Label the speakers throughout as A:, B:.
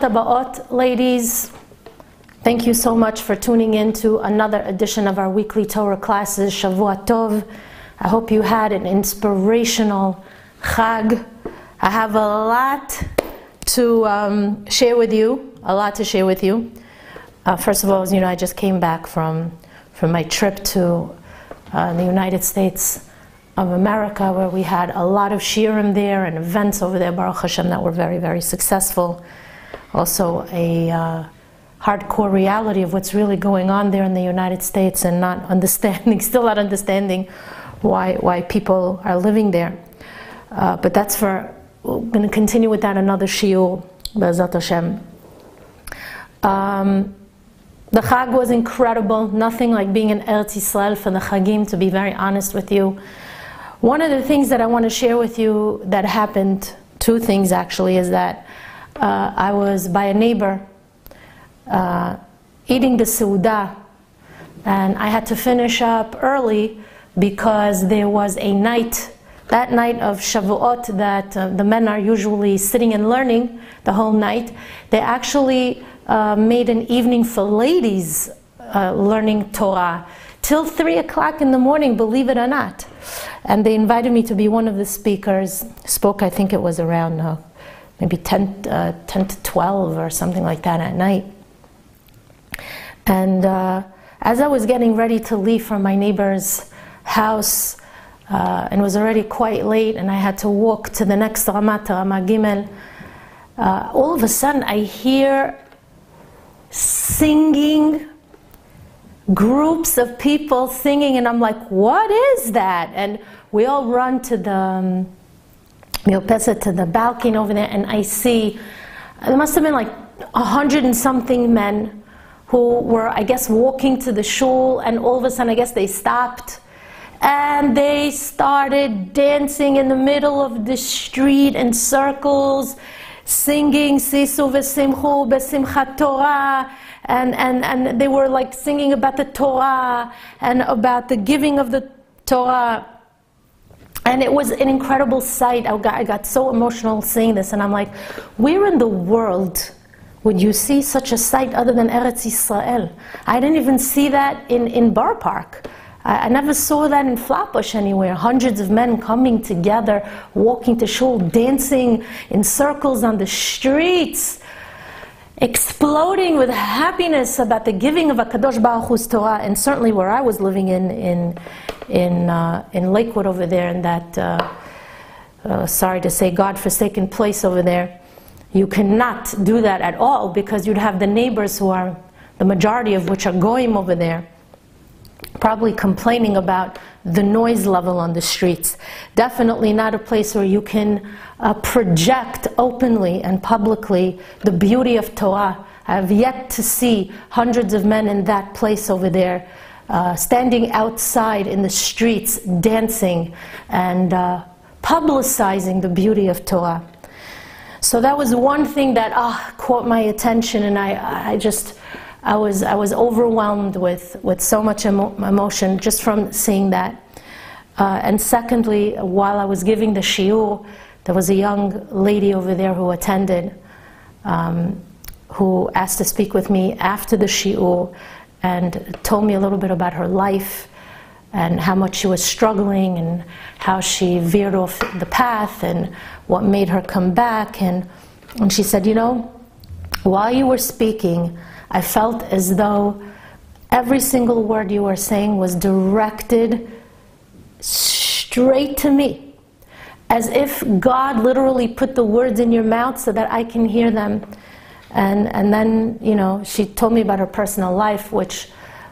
A: Ladies. Thank you so much for tuning in to another edition of our weekly Torah classes, Shavua Tov. I hope you had an inspirational Chag. I have a lot to um, share with you, a lot to share with you. Uh, first of all, you know, I just came back from, from my trip to uh, the United States of America, where we had a lot of shiurim there and events over there, Baruch Hashem, that were very, very successful. Also, a uh, hardcore reality of what's really going on there in the United States and not understanding, still not understanding why, why people are living there. Uh, but that's for, we're going to continue with that another shiur, Be'ezat Hashem. Um, the Chag was incredible, nothing like being in Eretz Yisrael for the Chagim, to be very honest with you. One of the things that I want to share with you that happened, two things actually, is that uh, I was by a neighbor uh, eating the Seudah, and I had to finish up early because there was a night, that night of Shavuot, that uh, the men are usually sitting and learning the whole night. They actually uh, made an evening for ladies uh, learning Torah till 3 o'clock in the morning, believe it or not. And they invited me to be one of the speakers. Spoke, I think it was around uh, maybe 10, uh, 10 to 12 or something like that at night. And uh, as I was getting ready to leave from my neighbor's house, uh, and was already quite late, and I had to walk to the next Ramat, Ramat Gimel, uh, all of a sudden I hear singing groups of people singing, and I'm like, what is that? And we all run to the um, to the balcony over there, and I see there must have been like a hundred and something men who were, I guess, walking to the shul, and all of a sudden, I guess they stopped. And they started dancing in the middle of the street in circles, singing Sisu v'simchu b'simchat Torah, and, and, and they were like singing about the Torah and about the giving of the Torah. And it was an incredible sight. I got, I got so emotional seeing this, and I'm like, where in the world would you see such a sight other than Eretz Israel? I didn't even see that in, in Borough Park. I, I never saw that in Flatbush anywhere. Hundreds of men coming together, walking to shul, dancing in circles on the streets exploding with happiness about the giving of a Kadosh Baruch Hu's Torah, and certainly where I was living in in in, uh, in Lakewood over there, in that uh, uh, sorry to say God-forsaken place over there, you cannot do that at all because you'd have the neighbors who are the majority of which are going over there probably complaining about the noise level on the streets. Definitely not a place where you can uh, project openly and publicly the beauty of Torah. I have yet to see hundreds of men in that place over there uh, standing outside in the streets, dancing and uh, publicizing the beauty of Torah. So that was one thing that ah, caught my attention, and I, I just I was, I was overwhelmed with, with so much emo- emotion just from seeing that. Uh, and secondly, while I was giving the shiur, there was a young lady over there who attended, um, who asked to speak with me after the shiur and told me a little bit about her life and how much she was struggling and how she veered off the path and what made her come back. And, and she said, You know, while you were speaking, I felt as though every single word you were saying was directed straight to me. As if God literally put the words in your mouth so that I can hear them. And, and then, you know, she told me about her personal life, which,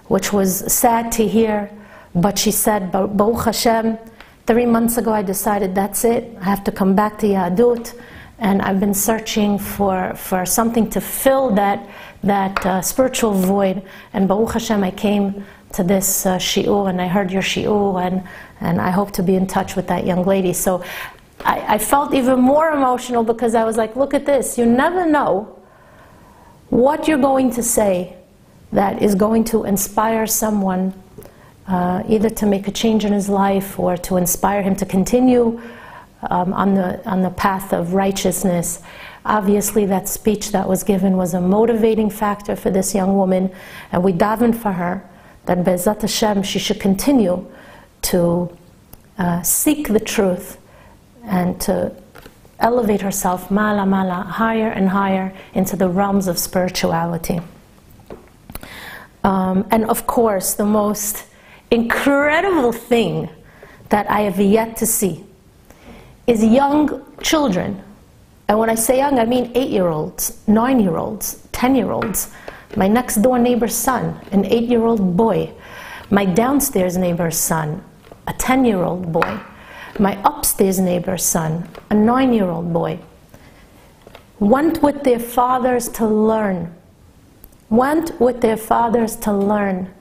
A: which was sad to hear. But she said, Baruch Hashem, three months ago I decided that's it. I have to come back to Yahadut and I've been searching for, for something to fill that, that uh, spiritual void. And Baruch Hashem, I came to this uh, shiur and I heard your shiur, and, and I hope to be in touch with that young lady. So I, I felt even more emotional because I was like, look at this. You never know what you're going to say that is going to inspire someone uh, either to make a change in his life or to inspire him to continue um, on, the, on the path of righteousness. Obviously, that speech that was given was a motivating factor for this young woman, and we davened for her that Be'ezat Hashem, she should continue to uh, seek the truth and to elevate herself mala mala higher and higher into the realms of spirituality. Um, and of course, the most incredible thing that I have yet to see is young children. And when I say young, I mean eight year olds, nine year olds, 10 year olds. My next door neighbor's son, an eight year old boy. My downstairs neighbor's son, a 10 year old boy. My upstairs neighbor's son, a nine year old boy. Went with their fathers to learn. Went with their fathers to learn.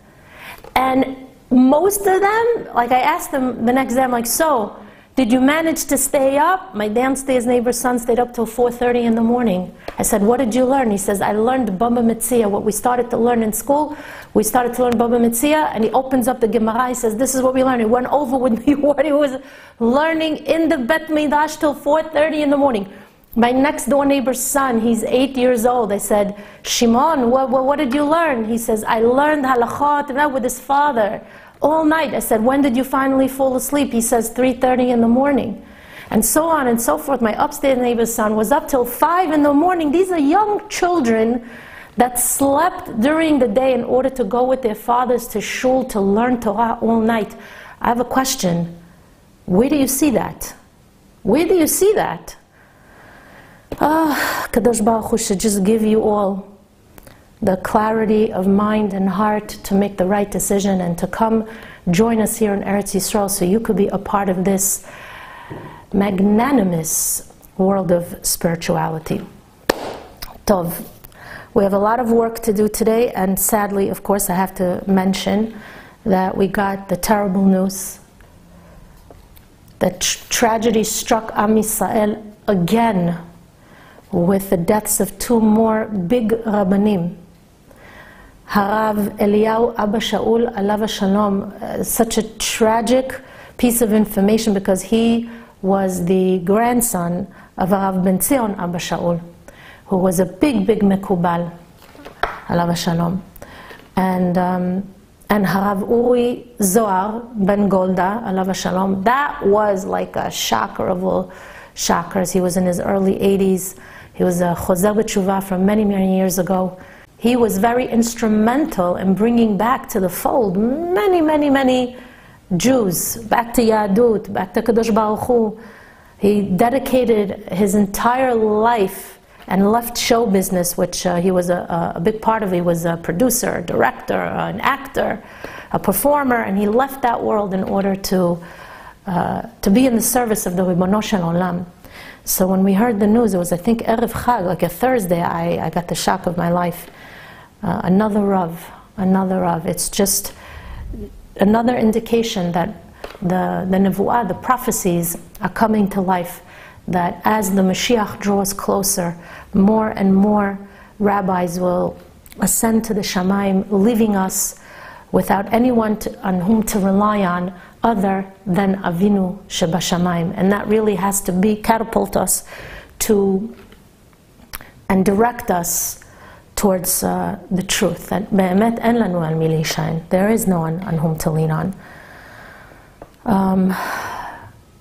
A: And most of them, like I asked them the next day, I'm like, so, did you manage to stay up? My downstairs neighbor's son stayed up till 4.30 in the morning. I said, what did you learn? He says, I learned Baba Metzia, what we started to learn in school. We started to learn Baba Metzia, and he opens up the Gemara, he says, this is what we learned. He went over with me what he was learning in the Bet Midrash till 4.30 in the morning. My next door neighbor's son, he's eight years old. I said, Shimon, what, what, what did you learn? He says, I learned halachot with his father all night. I said, when did you finally fall asleep? He says, 3.30 in the morning. And so on and so forth. My upstairs neighbor's son was up till 5 in the morning. These are young children that slept during the day in order to go with their fathers to shul to learn Torah all night. I have a question. Where do you see that? Where do you see that? Ah, Kadosh Baruch Hu should just give you all the clarity of mind and heart to make the right decision and to come join us here in Eretz Yisrael so you could be a part of this magnanimous world of spirituality. Tov. We have a lot of work to do today, and sadly, of course, I have to mention that we got the terrible news that tragedy struck Am Yisrael again with the deaths of two more big Rabbanim. Harav Eliyahu Abba Shaul Alav Shalom, uh, such a tragic piece of information because he was the grandson of Harav Ben Zion Abba Shaul, who was a big, big Mekubal, Alav Shalom. And, um, and Harav Uri Zohar Ben Golda, Alav Shalom, that was like a shocker of all shockers. He was in his early 80s. He was a Chozer B'Tshuva from many, many years ago. He was very instrumental in bringing back to the fold many, many, many Jews, back to Yadut, back to Kadosh Baruch Hu. He dedicated his entire life and left show business, which uh, he was a, a, big part of. He was a producer, a director, uh, an actor, a performer, and he left that world in order to, uh, to be in the service of the Ribbono Shel Olam. So when we heard the news, it was, I think, Erev Chag, like a Thursday, I, I got the shock of my life. Uh, another Rav, another Rav. It's just another indication that the, the Nevuah, the prophecies, are coming to life. That as the Mashiach draws closer, more and more rabbis will ascend to the Shamaim, leaving us without anyone to, on whom to rely on other than Avinu Shebashamayim. And that really has to be catapult us to and direct us towards uh, the truth that en lanu al milishain. There is no one on whom to lean on. Um,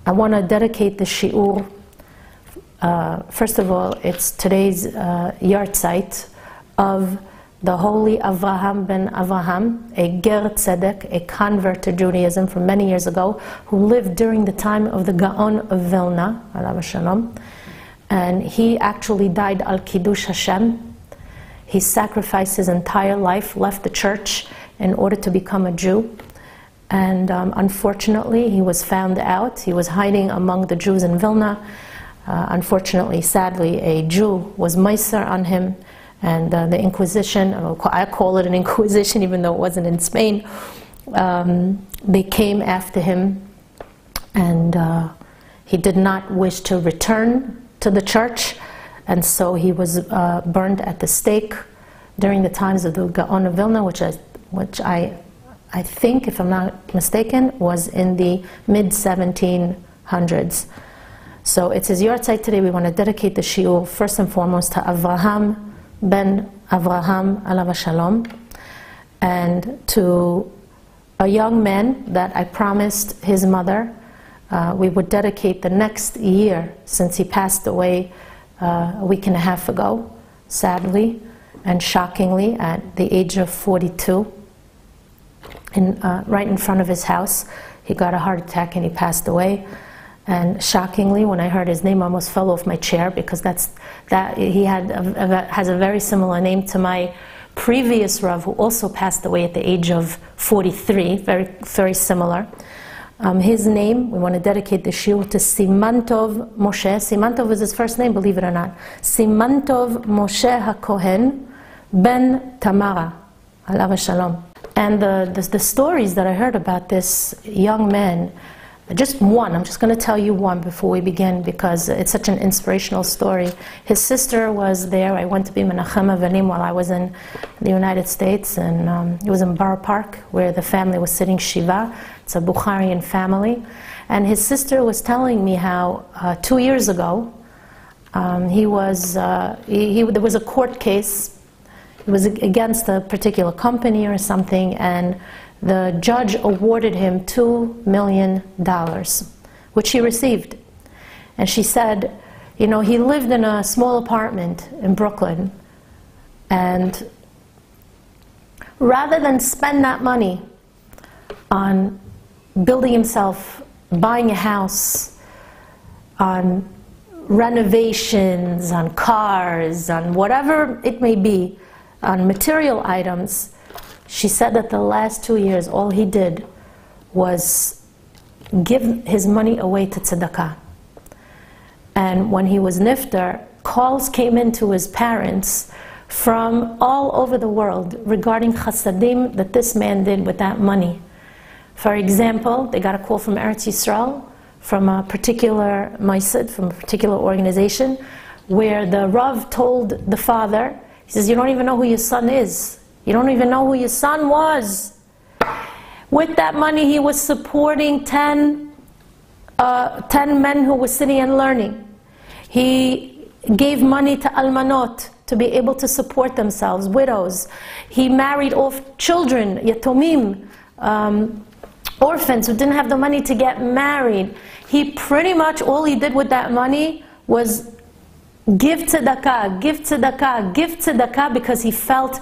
A: I want to dedicate the shiur. Uh, first of all, it's today's uh, yahrzeit of the holy Avraham ben Avraham, a Ger Tzedek, a convert to Judaism from many years ago, who lived during the time of the Gaon of Vilna, and he actually died al Kiddush Hashem. He sacrificed his entire life, left the church in order to become a Jew. And um, unfortunately, he was found out. He was hiding among the Jews in Vilna. Uh, unfortunately, sadly, a Jew was meiser on him and uh, the Inquisition, I call it an Inquisition even though it wasn't in Spain, um, they came after him and uh, he did not wish to return to the church and so he was uh, burned at the stake during the times of the Gaon of Vilna, which I, which I, I think, if I'm not mistaken, was in the mid 1700s. So it's his yahrzeit today. We want to dedicate the shiur first and foremost to Avraham ben Avraham alav shalom, and to a young man that I promised his mother uh, we would dedicate the next year since he passed away uh, a week and a half ago, sadly and shockingly, at the age of 42. In, uh, right in front of his house, he got a heart attack and he passed away. And shockingly, when I heard his name, I almost fell off my chair because that's that he had a, a, has a very similar name to my previous Rav, who also passed away at the age of 43, very very similar. Um, his name, we want to dedicate the shiur to Simantov Moshe. Simantov is his first name, believe it or not. Simantov Moshe HaKohen ben Tamara, alav shalom. And the, the, the stories that I heard about this young man, just one, I'm just going to tell you one before we begin because it's such an inspirational story. His sister was there. I went to be Menachem Avelim while I was in the United States, and um, it was in Borough Park where the family was sitting Shiva. It's a Bukharian family. And his sister was telling me how uh, two years ago, um, he was, uh, he, he, there was a court case. It was against a particular company or something, and the judge awarded him $2 million, which he received. And she said, you know, he lived in a small apartment in Brooklyn, and rather than spend that money on building himself, buying a house, on renovations, on cars, on whatever it may be, on material items, she said that the last two years, all he did was give his money away to tzedakah. And when he was nifter, calls came in to his parents from all over the world regarding chasadim that this man did with that money. For example, they got a call from Eretz Yisrael, from a particular Maisid, from a particular organization, where the Rav told the father, he says, You don't even know who your son is. You don't even know who your son was. With that money, he was supporting 10, uh, 10 men who were sitting and learning. He gave money to almanot to be able to support themselves, widows. He married off children, yatomim, um, orphans who didn't have the money to get married. He pretty much, all he did with that money was give tzedakah, give tzedakah, give tzedakah because he felt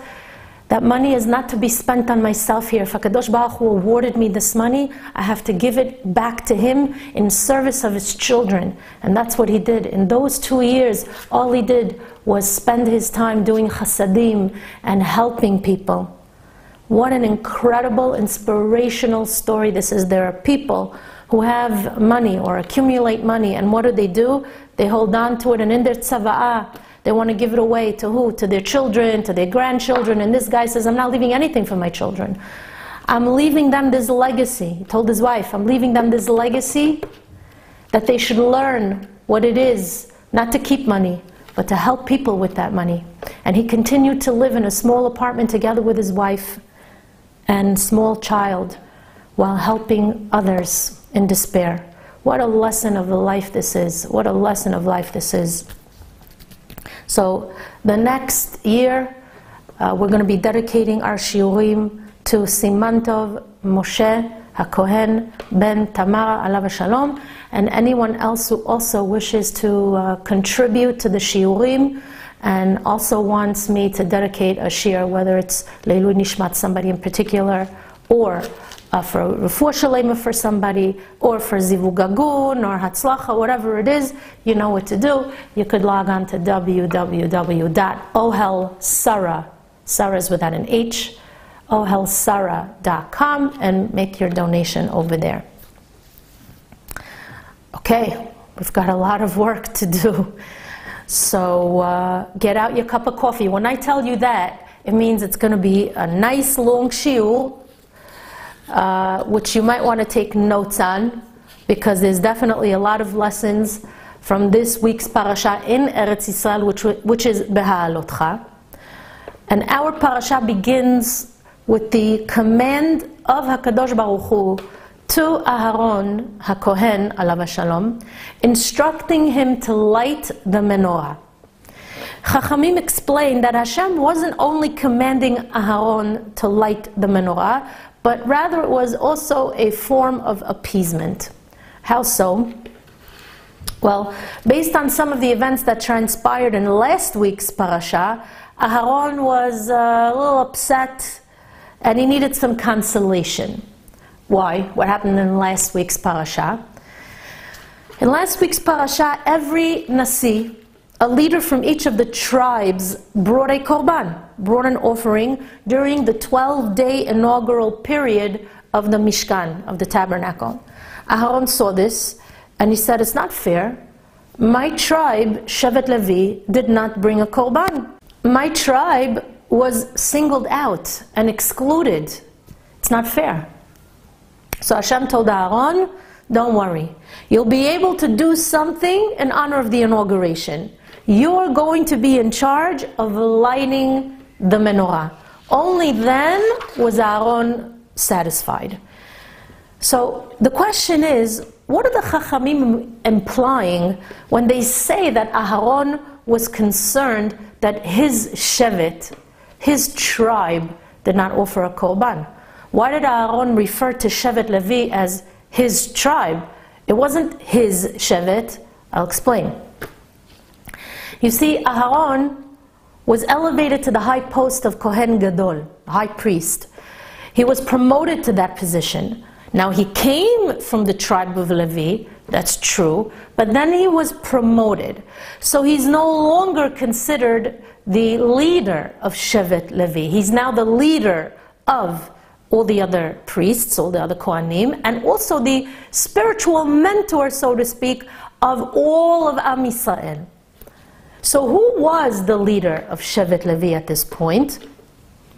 A: that money is not to be spent on myself here. If HaKadosh Baruch Hu awarded me this money, I have to give it back to Him in service of His children. And that's what He did. In those two years, all He did was spend His time doing chasadim and helping people. What an incredible, inspirational story this is. There are people who have money or accumulate money, and what do they do? They hold on to it, and in their tzava'ah, they want to give it away to who? To their children, to their grandchildren. And this guy says, I'm not leaving anything for my children. I'm leaving them this legacy. He told his wife, I'm leaving them this legacy that they should learn what it is not to keep money, but to help people with that money. And he continued to live in a small apartment together with his wife and small child while helping others in despair. What a lesson of life this is. What a lesson of life this is. So the next year, uh, we're going to be dedicating our shiurim to Simantov Moshe HaKohen ben Tamara alav shalom, and anyone else who also wishes to uh, contribute to the shiurim and also wants me to dedicate a shiur, whether it's Leilui Nishmat, somebody in particular, or uh, for refuah shalema for somebody, or for zivug hagun or hatzlacha, whatever it is, you know what to do. You could log on to www.ohelsara, Sarah is without an H, ohelsara.com, and make your donation over there. Okay, we've got a lot of work to do. So uh, get out your cup of coffee. When I tell you that, it means it's going to be a nice long shiur uh, which you might want to take notes on because there's definitely a lot of lessons from this week's parasha in Eretz Yisrael, which, which is Beha'alotcha. And our parasha begins with the command of HaKadosh Baruch Hu to Aharon HaKohen, alav shalom, instructing him to light the menorah. Chachamim explained that Hashem wasn't only commanding Aharon to light the menorah, but rather it was also a form of appeasement. How so? Well, based on some of the events that transpired in last week's parasha, Aharon was a little upset and he needed some consolation. Why? What happened in last week's parasha? In last week's parasha, every Nasi, a leader from each of the tribes, brought a korban, brought an offering during the 12 day inaugural period of the Mishkan, of the tabernacle. Aharon saw this and he said, It's not fair. My tribe, Shevet Levi, did not bring a korban. My tribe was singled out and excluded. It's not fair. So Hashem told Aaron, don't worry. You'll be able to do something in honor of the inauguration. You're going to be in charge of lighting the menorah. Only then was Aaron satisfied. So the question is, what are the Chachamim implying when they say that Aharon was concerned that his Shevet, his tribe, did not offer a korban? Why did Aaron refer to Shevet Levi as his tribe? It wasn't his Shevet. I'll explain. You see, Aharon was elevated to the high post of Kohen Gadol, high priest. He was promoted to that position. Now, he came from the tribe of Levi, that's true, but then he was promoted. So he's no longer considered the leader of Shevet Levi. He's now the leader of all the other priests, all the other Kohanim, and also the spiritual mentor, so to speak, of all of Am Yisrael. So who was the leader of Shevet Levi at this point?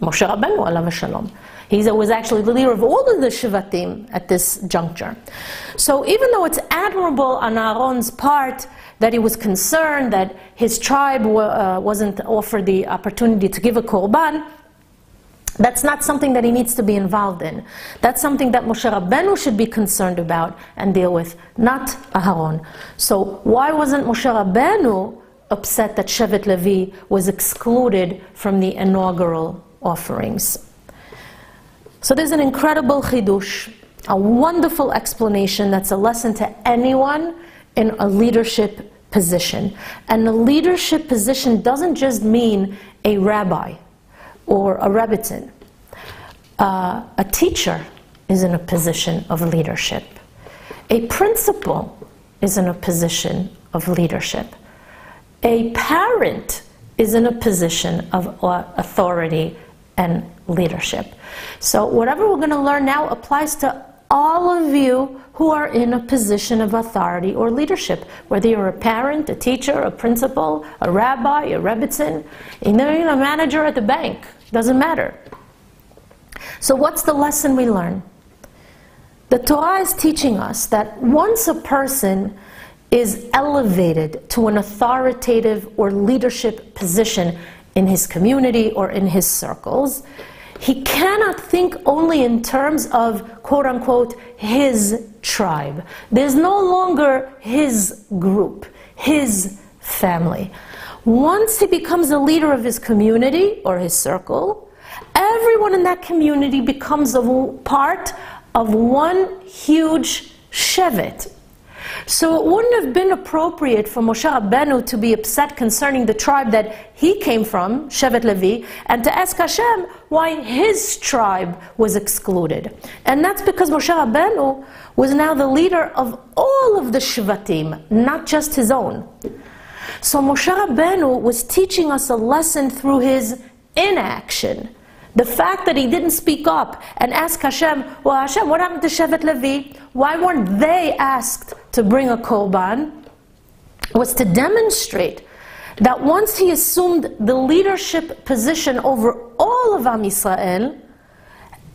A: Moshe Rabbeinu, alav shalom. He was actually the leader of all of the Shivatim at this juncture. So even though it's admirable on Aaron's part that he was concerned that his tribe uh, wasn't offered the opportunity to give a korban, that's not something that he needs to be involved in. That's something that Moshe Rabbeinu should be concerned about and deal with, not Aharon. So why wasn't Moshe Rabbeinu upset that Shevet Levi was excluded from the inaugural offerings? So there's an incredible chidush, a wonderful explanation that's a lesson to anyone in a leadership position. And a leadership position doesn't just mean a rabbi or a rebbitzin. Uh, a teacher is in a position of leadership. A principal is in a position of leadership. A parent is in a position of uh, authority and leadership. So, whatever we're going to learn now applies to all of you who are in a position of authority or leadership, whether you're a parent, a teacher, a principal, a rabbi, a rebbitzin, even a manager at the bank. Doesn't matter. So, what's the lesson we learn? The Torah is teaching us that once a person is elevated to an authoritative or leadership position in his community or in his circles, he cannot think only in terms of quote unquote his tribe. There's no longer his group, his family. Once he becomes a leader of his community or his circle, everyone in that community becomes a part of one huge shevet. So it wouldn't have been appropriate for Moshe Rabbeinu to be upset concerning the tribe that he came from, Shevet Levi, and to ask Hashem why his tribe was excluded. And that's because Moshe Rabbeinu was now the leader of all of the Shvatim, not just his own. So Moshe Rabbeinu was teaching us a lesson through his inaction. The fact that he didn't speak up and ask Hashem, well, Hashem, what happened to Shevet Levi? Why weren't they asked to bring a korban? Was to demonstrate that once he assumed the leadership position over all of Am Yisrael,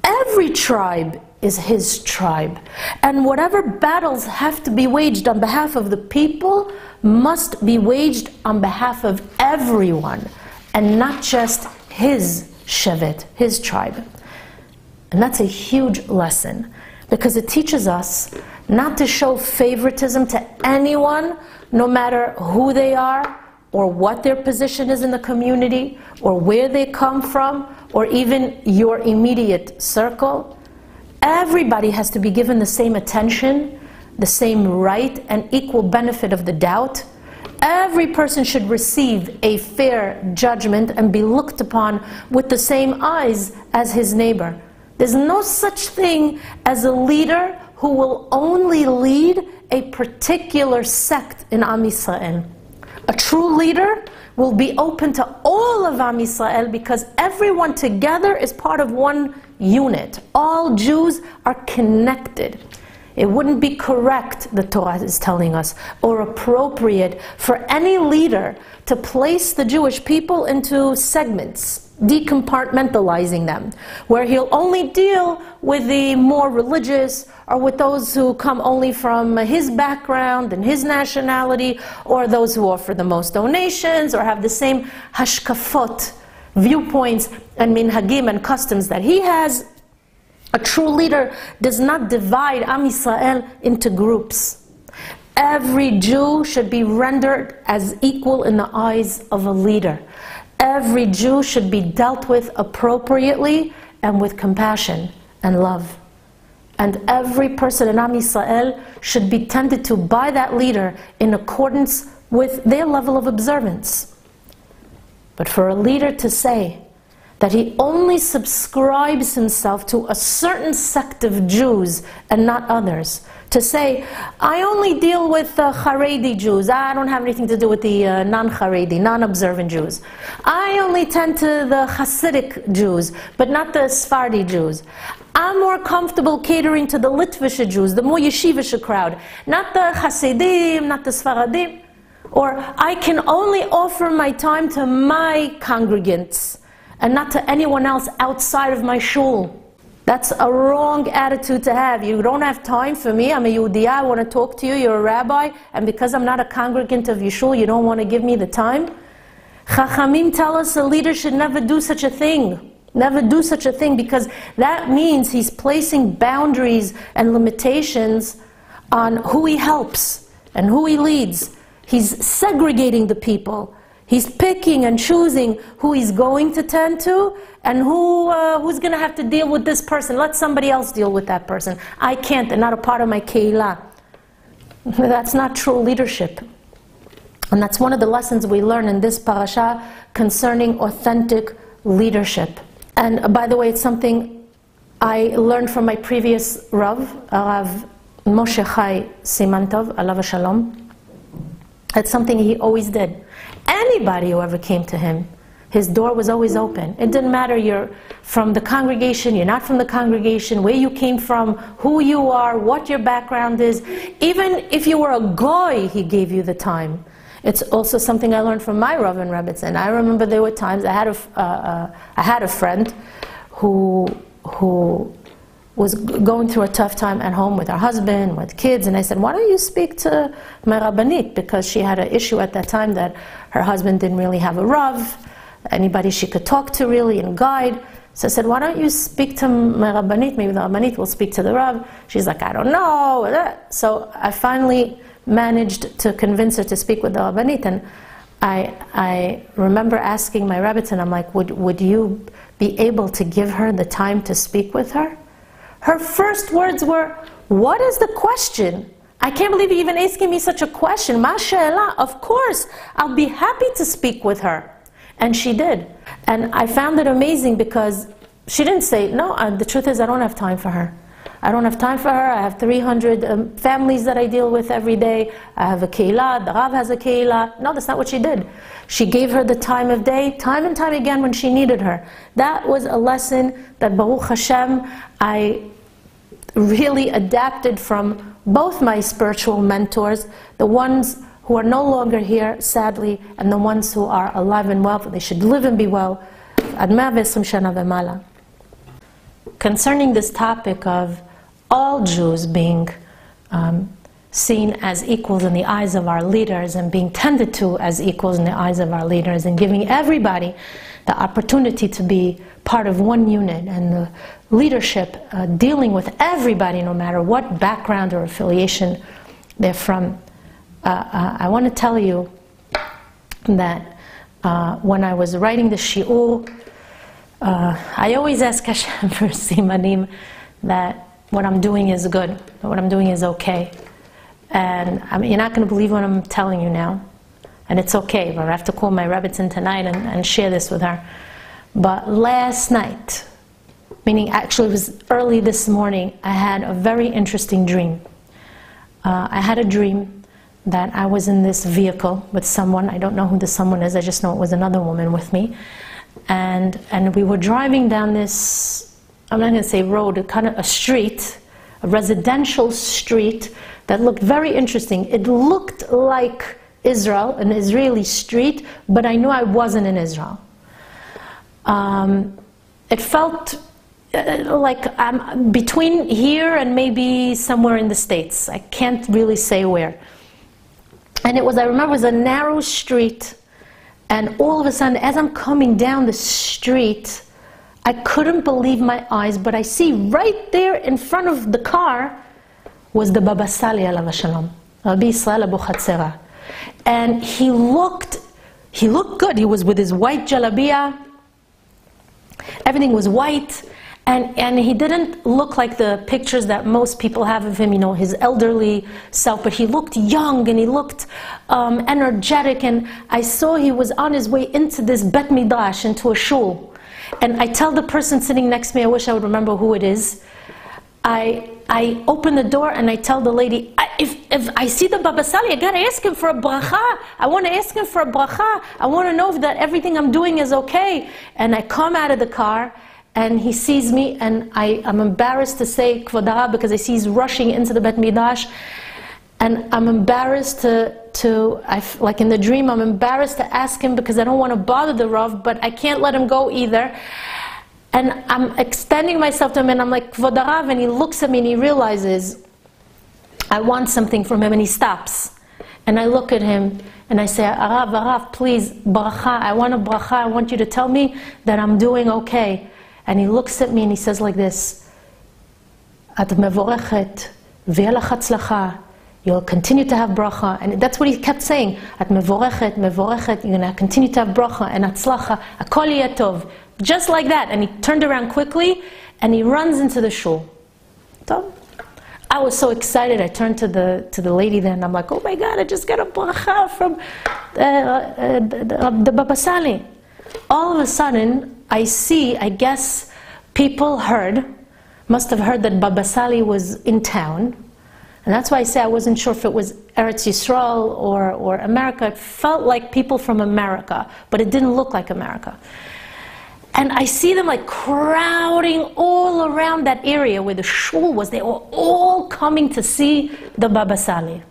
A: every tribe is his tribe. And whatever battles have to be waged on behalf of the people must be waged on behalf of everyone and not just his Shevet, his tribe. And that's a huge lesson. because it teaches us not to show favoritism to anyone, no matter who they are, or what their position is in the community, or where they come from, or even your immediate circle. Everybody has to be given the same attention, the same right, and equal benefit of the doubt. Every person should receive a fair judgment and be looked upon with the same eyes as his neighbor. There's no such thing as a leader who will only lead a particular sect in Am Yisrael. A true leader will be open to all of Am Yisrael because everyone together is part of one unit. All Jews are connected. It wouldn't be correct, the Torah is telling us, or appropriate for any leader to place the Jewish people into segments, decompartmentalizing them, where he'll only deal with the more religious or with those who come only from his background and his nationality, or those who offer the most donations or have the same hashkafot, viewpoints and minhagim and customs that he has. A true leader does not divide Am Yisrael into groups. Every Jew should be rendered as equal in the eyes of a leader. Every Jew should be dealt with appropriately and with compassion and love. And every person in Am Yisrael should be tended to by that leader in accordance with their level of observance. But for a leader to say, that he only subscribes himself to a certain sect of Jews and not others. To say, I only deal with the Haredi Jews, I don't have anything to do with the uh, non Haredi, non observant Jews. I only tend to the Hasidic Jews, but not the Sephardi Jews. I'm more comfortable catering to the Litvish Jews, the more yeshivish crowd, not the Hasidim, not the Sfaradim. Or I can only offer my time to my congregants and not to anyone else outside of my shul. That's a wrong attitude to have. You don't have time for me. I'm a Yudiya. I want to talk to you. You're a rabbi. And because I'm not a congregant of your shul, you don't want to give me the time? Chachamim tell us a leader should never do such a thing. Never do such a thing because that means he's placing boundaries and limitations on who he helps and who he leads. He's segregating the people. He's picking and choosing who he's going to tend to and who, uh, who's going to have to deal with this person. Let somebody else deal with that person. I can't, they're not a part of my keilah. That's not true leadership. And that's one of the lessons we learn in this parasha concerning authentic leadership. And uh, by the way, it's something I learned from my previous Rav, Rav Moshe Chai Simantov, Alav Shalom. It's something he always did. Anybody who ever came to him, his door was always open. It didn't matter you're from the congregation, you're not from the congregation, where you came from, who you are, what your background is. Even if you were a goy, he gave you the time. It's also something I learned from my Rav and Rebbitzin. I remember there were times I had a, uh, uh, I had a friend who, who was going through a tough time at home with her husband, with kids, and I said, why don't you speak to my Rabbanit? Because she had an issue at that time that her husband didn't really have a Rav, anybody she could talk to really and guide. So I said, why don't you speak to my Rabbanit? Maybe the Rabbanit will speak to the Rav. She's like, I don't know. So I finally managed to convince her to speak with the Rabbanit. And I, I remember asking my Rebbitzin, I'm like, would, would you be able to give her the time to speak with her? Her first words were, What is the question? I can't believe you're even asking me such a question. Mashallah, of course, I'll be happy to speak with her. And she did. And I found it amazing because she didn't say, No, uh, the truth is, I don't have time for her. I don't have time for her. I have 300 um, families that I deal with every day. I have a keilah. The Rav has a keilah. No, that's not what she did. She gave her the time of day, time and time again when she needed her. That was a lesson that Baruch Hashem, I really adapted from both my spiritual mentors, the ones who are no longer here, sadly, and the ones who are alive and well, they should live and be well. Concerning this topic of all Jews being um, seen as equals in the eyes of our leaders and being tended to as equals in the eyes of our leaders and giving everybody the opportunity to be part of one unit and the leadership uh, dealing with everybody no matter what background or affiliation they're from. Uh, uh, I want to tell you that uh, when I was writing the shiur, uh, I always ask Hashem for simanim that what I'm doing is good, what I'm doing is okay. And I mean, you're not going to believe what I'm telling you now. And it's okay, but I have to call my Rebbitzin tonight and, and share this with her. But last night, meaning actually it was early this morning, I had a very interesting dream. Uh, I had a dream that I was in this vehicle with someone. I don't know who the someone is, I just know it was another woman with me. And, and we were driving down this, I'm not going to say road, kind of a street, a residential street that looked very interesting. It looked like Israel, an Israeli street, but I knew I wasn't in Israel. Um, it felt uh, like I'm between here and maybe somewhere in the States. I can't really say where. And it was, I remember, it was a narrow street, and all of a sudden, as I'm coming down the street, I couldn't believe my eyes, but I see right there in front of the car was the Baba Sali alav shalom, Rabbi Israel Abu Chatzera. And he looked, he looked good. He was with his white jalabia. Everything was white. And, and he didn't look like the pictures that most people have of him, you know, his elderly self, but he looked young and he looked um, energetic. And I saw he was on his way into this Bet Midrash, into a shul. And I tell the person sitting next to me, I wish I would remember who it is. I, I open the door and I tell the lady, if, if I see the Baba Sali, I gotta ask him for a bracha. I wanna ask him for a bracha. I wanna know that everything I'm doing is okay. And I come out of the car and he sees me and I, am embarrassed to say Kvadara because I see he's rushing into the Bet Midrash and I'm embarrassed to, to I, like in the dream, I'm embarrassed to ask him because I don't want to bother the Rav, but I can't let him go either. And I'm extending myself to him and I'm like, Kvodarav, and he looks at me and he realizes I want something from him and he stops. And I look at him and I say, Arav, Arav, please, bracha, I want a bracha, I want you to tell me that I'm doing okay. And he looks at me and he says like this, At mevorechet, hatzlacha, you'll continue to have bracha. And that's what he kept saying, At mevorechet, mevorechet, you're going to continue to have bracha, and atzlacha, akol tov. Just like that. And he turned around quickly and he runs into the shul. I was so excited. I turned to the to the lady there and I'm like, oh my God, I just got a bracha from uh, uh, the, the Baba Sali. All of a sudden, I see, I guess people heard, must have heard that Baba Sali was in town. And that's why I say I wasn't sure if it was Eretz Yisrael or, or America. It felt like people from America, but it didn't look like America. And I see them like crowding all around that area where the shul was. They were all coming to see the Baba Sali.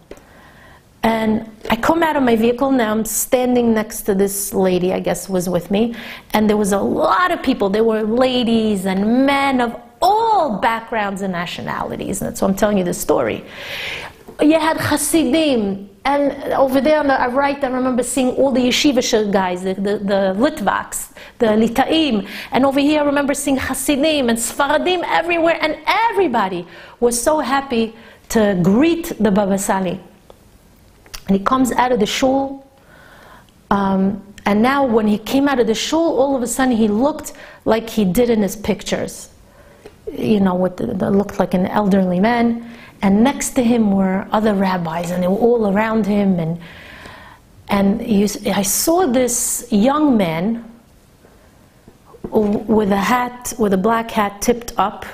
A: And I come out of my vehicle now, I'm standing next to this lady, I guess was with me, and there was a lot of people. There were ladies and men of all backgrounds and nationalities, and that's why I'm telling you the story. You had Hasidim, and over there on the right, I remember seeing all the yeshiva guys, the, the, the Litvaks, the Litaim. And over here, I remember seeing Hasidim and Sfaradim everywhere. And everybody was so happy to greet the Baba Sali. And he comes out of the shul. Um, and now, when he came out of the shul, all of a sudden he looked like he did in his pictures. You know, what the, the looked like an elderly man and next to him were other rabbis, and they were all around him. And, and I saw this young man with a hat, with a black hat tipped up,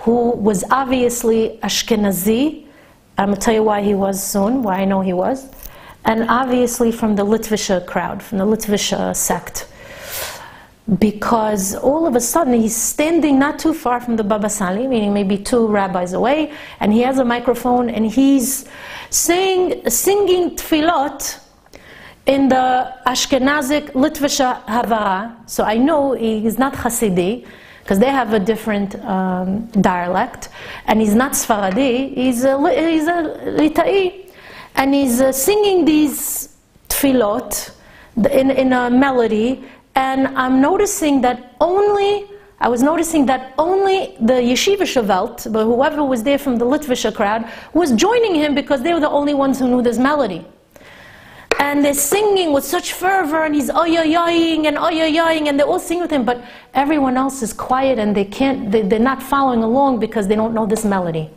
A: who was obviously Ashkenazi. I'm going to tell you why he was soon, why I know he was. And obviously from the Litvisha crowd, from the Litvisha sect because all of a sudden he's standing not too far from the Baba Sali, meaning maybe two rabbis away, and he has a microphone and he's sing, singing tefillot in the Ashkenazic Litvisha Havara. So I know he's not Hasidi, because they have a different um, dialect, and he's not Sfaradi, he's a, he's a Litai, and he's uh, singing these tfilot in, in a melody, and I'm noticing that only, I was noticing that only the Yeshivishe velt, but whoever was there from the Litvisha crowd, was joining him because they were the only ones who knew this melody and they're singing with such fervor, and he's oyoyoing and oyoyoing, and they're all singing with him, but everyone else is quiet and they can't, they, they're not following along because they don't know this melody.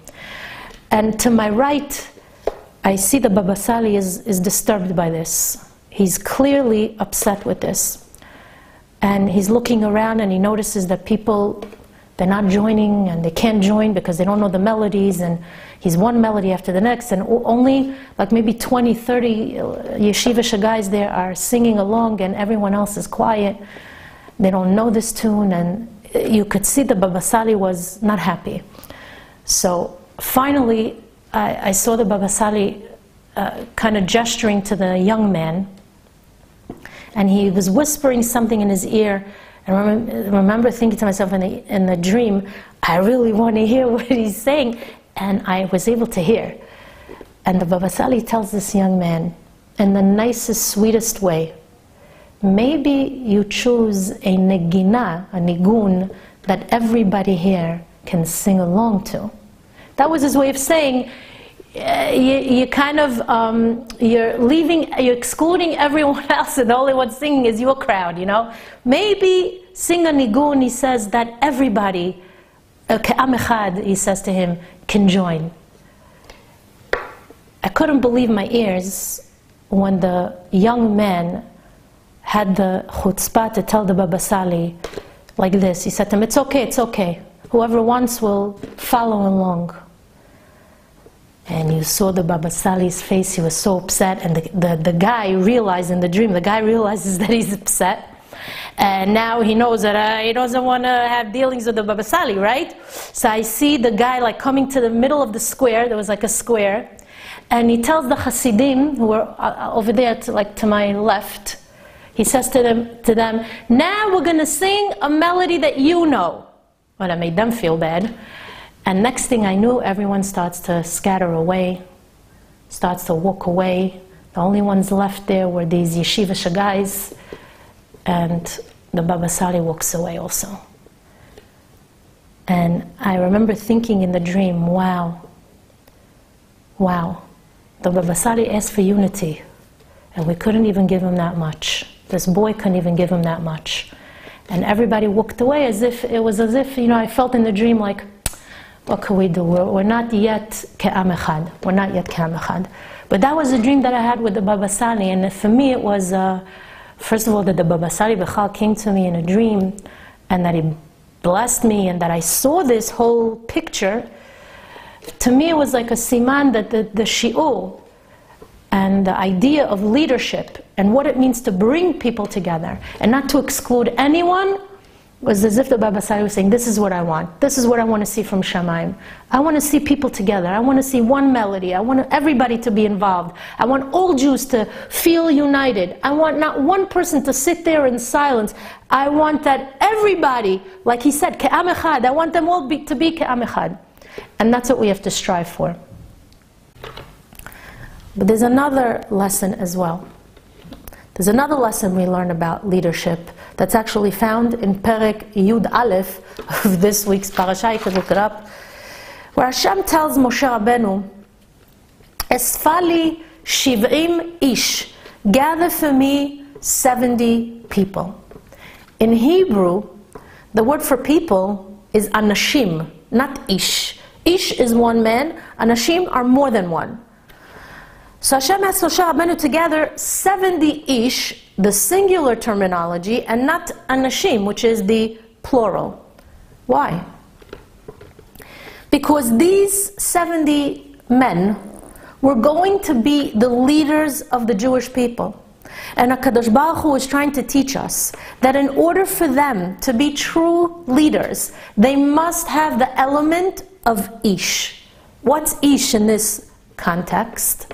A: And to my right, I see the Baba Sali is, is disturbed by this. He's clearly upset with this. And he's looking around and he notices that people, they're not joining and they can't join because they don't know the melodies and he's one melody after the next, and only like maybe 20, 30 uh, yeshiva guys there are singing along, and everyone else is quiet. They don't know this tune, and you could see the Baba Sali was not happy. So finally, I, I saw the Baba Sali uh, kind of gesturing to the young man, and he was whispering something in his ear. And I remember thinking to myself in the, in the dream, I really want to hear what he's saying and I was able to hear. And the Baba Sali tells this young man, in the nicest, sweetest way, maybe you choose a negina, a nigun, that everybody here can sing along to. That was his way of saying, you, you, kind of um, you're leaving you're excluding everyone else and the only one singing is your crowd you know maybe sing a nigun he says that everybody uh, he says to him can join. I couldn't believe my ears when the young man had the chutzpah to tell the Baba Sali like this. He said to him, It's okay, it's okay. Whoever wants will follow along. And you saw the Baba Sali's face, he was so upset. And the, the, the guy realized in the dream, the guy realizes that he's upset. And now he knows that uh, he doesn't want to have dealings with the Baba Sali, right? So I see the guy like coming to the middle of the square. There was like a square. And he tells the Hasidim, who are uh, over there to, like to my left, he says to them, to them, now we're going to sing a melody that you know. Well, that made them feel bad. And next thing I knew, everyone starts to scatter away, starts to walk away. The only ones left there were these yeshiva guys and the Baba Sali walks away also. And I remember thinking in the dream, wow, wow, the Baba Sali asked for unity, and we couldn't even give him that much. This boy couldn't even give him that much. And everybody walked away as if it was as if, you know, I felt in the dream like, what can we do? We're, not yet ke'am echad. We're not yet ke'am echad. But that was a dream that I had with the Baba Sali, and for me it was. Uh, First of all, that the Baba Sali Bechal came to me in a dream and that he blessed me and that I saw this whole picture. To me, it was like a siman that the, the shiur and the idea of leadership and what it means to bring people together and not to exclude anyone was as if the Baba Sali was saying, This is what I want. This is what I want to see from Shamayim. I want to see people together. I want to see one melody. I want everybody to be involved. I want all Jews to feel united. I want not one person to sit there in silence. I want that everybody, like he said, Ke'am echad, I want them all be, to be Ke'am echad. And that's what we have to strive for. But there's another lesson as well. There's another lesson we learn about leadership that's actually found in Perek Yud Aleph of this week's parasha. You can look it up. Where Hashem tells Moshe Rabbeinu, Esfali shivim ish, gather for me 70 people. In Hebrew, the word for people is anashim, not ish. Ish is one man, anashim are more than one. So Hashem has Moshe Rabbeinu together 70 ish the singular terminology and not anashim, which is the plural. Why? Because these 70 men were going to be the leaders of the Jewish people. And HaKadosh Baruch Hu is trying to teach us that in order for them to be true leaders, they must have the element of Ish. What's Ish in this context?